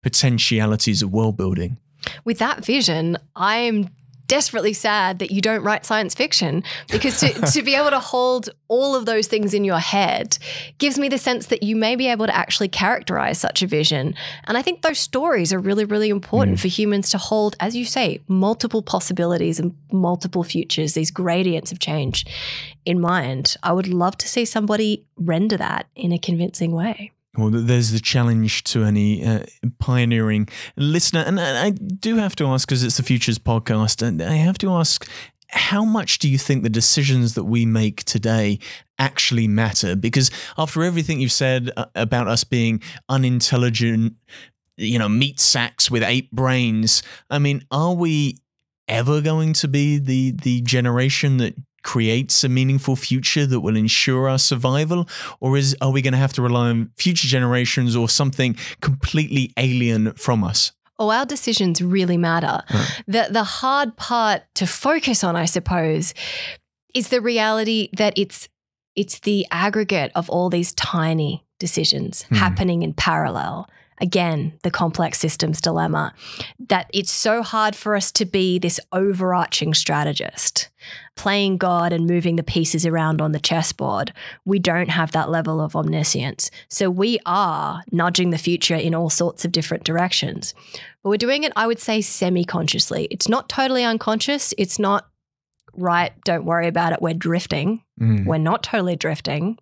potentialities of world building. With that vision, I'm desperately sad that you don't write science fiction because to, to be able to hold all of those things in your head gives me the sense that you may be able to actually characterize such a vision. And I think those stories are really, really important mm. for humans to hold, as you say, multiple possibilities and multiple futures, these gradients of change in mind. I would love to see somebody render that in a convincing way. Well, there's the challenge to any uh, pioneering listener. And I do have to ask, because it's the Futures podcast, and I have to ask, how much do you think the decisions that we make today actually matter? Because after everything you've said uh, about us being unintelligent, you know, meat sacks with eight brains, I mean, are we ever going to be the the generation that creates a meaningful future that will ensure our survival or is are we going to have to rely on future generations or something completely alien from us Oh, our decisions really matter. Right. The the hard part to focus on, I suppose, is the reality that it's it's the aggregate of all these tiny decisions hmm. happening in parallel again, the complex systems dilemma, that it's so hard for us to be this overarching strategist, playing God and moving the pieces around on the chessboard. We don't have that level of omniscience. So we are nudging the future in all sorts of different directions. But we're doing it, I would say, semi consciously. It's not totally unconscious. It's not, right, don't worry about it, we're drifting. Mm. We're not totally drifting.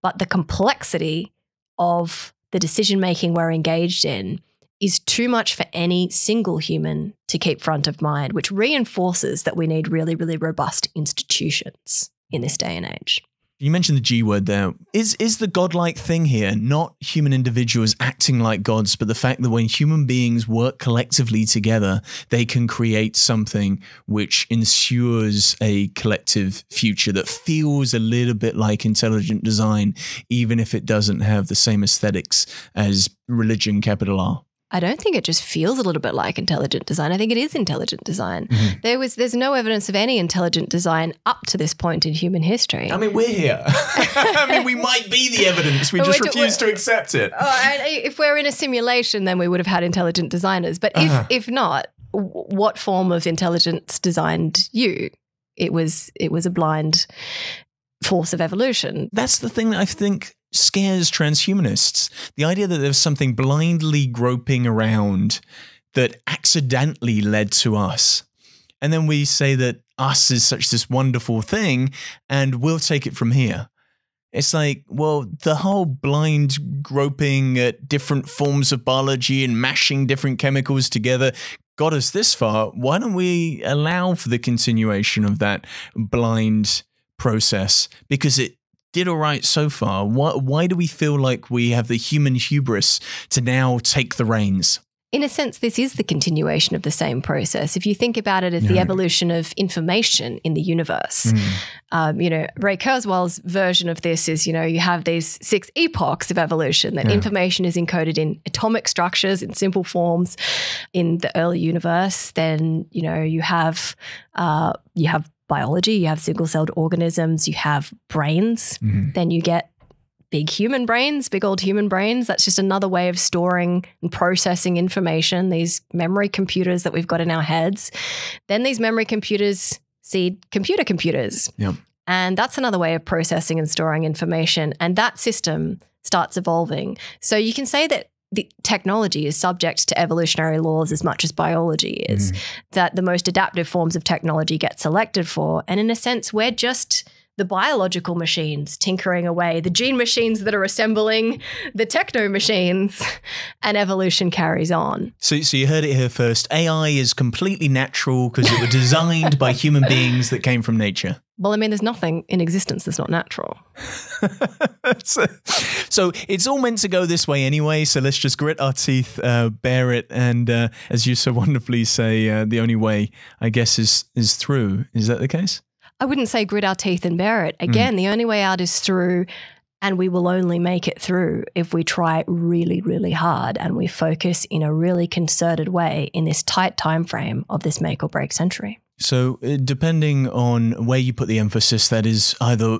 But the complexity of the decision making we're engaged in is too much for any single human to keep front of mind, which reinforces that we need really, really robust institutions in this day and age. You mentioned the G word there. Is is the godlike thing here not human individuals acting like gods, but the fact that when human beings work collectively together, they can create something which ensures a collective future that feels a little bit like intelligent design, even if it doesn't have the same aesthetics as religion, capital R. I don't think it just feels a little bit like intelligent design. I think it is intelligent design. Mm-hmm. There was there's no evidence of any intelligent design up to this point in human history. I mean, we're here. I mean, we might be the evidence. We just refuse to accept it. Oh, if we're in a simulation, then we would have had intelligent designers. But if Uh-huh. if not, what form of intelligence designed you? It was it was a blind force of evolution. That's the thing that I think scares transhumanists. The idea that there's something blindly groping around that accidentally led to us. And then we say that us is such this wonderful thing and we'll take it from here. It's like, well, the whole blind groping at different forms of biology and mashing different chemicals together got us this far. Why don't we allow for the continuation of that blind process? Because it did all right so far. Why, why do we feel like we have the human hubris to now take the reins? In a sense, this is the continuation of the same process. If you think about it as the evolution of information in the universe, um, you know, Ray Kurzweil's version of this is, you know, you have these six epochs of evolution that Yeah. information is encoded in atomic structures, in simple forms in the early universe. Then, you know, you have uh, you have biology, you have single-celled organisms, you have brains. Mhm. Then you get big human brains, big old human brains. That's just another way of storing and processing information, these memory computers that we've got in our heads. Then these memory computers seed computer computers. Yep. And that's another way of processing and storing information. And that system starts evolving. So you can say that the technology is subject to evolutionary laws as much as biology is, mm. that the most adaptive forms of technology get selected for. And in a sense, we're just the biological machines tinkering away, the gene machines that are assembling the techno machines, and evolution carries on. So, so you heard it here first. AI is completely natural because it was designed by human beings that came from nature. Well, I mean, there's nothing in existence that's not natural. so, so it's all meant to go this way anyway. So let's just grit our teeth, uh, bear it, and uh, as you so wonderfully say, uh, the only way, I guess, is is through. Is that the case? I wouldn't say grit our teeth and bear it. Again, the only way out is through, and we will only make it through if we try really, really hard and we focus in a really concerted way in this tight time frame of this make or break century. So, uh, depending on where you put the emphasis, that is either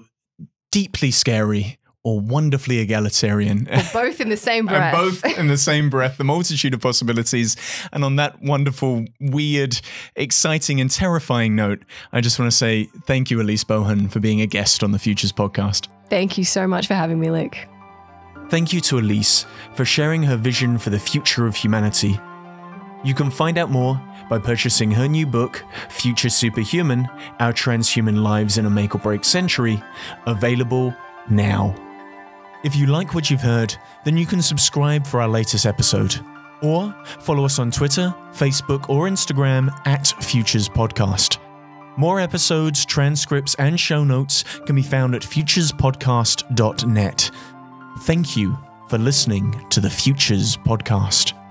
deeply scary or wonderfully egalitarian. Both in the same breath. both in the same breath, the multitude of possibilities. And on that wonderful, weird, exciting, and terrifying note, I just want to say thank you, Elise Bohan, for being a guest on the Futures podcast. Thank you so much for having me, Luke. Thank you to Elise for sharing her vision for the future of humanity. You can find out more by purchasing her new book, Future Superhuman Our Transhuman Lives in a Make or Break Century, available now. If you like what you've heard, then you can subscribe for our latest episode. Or follow us on Twitter, Facebook, or Instagram at Futures Podcast. More episodes, transcripts, and show notes can be found at futurespodcast.net. Thank you for listening to the Futures Podcast.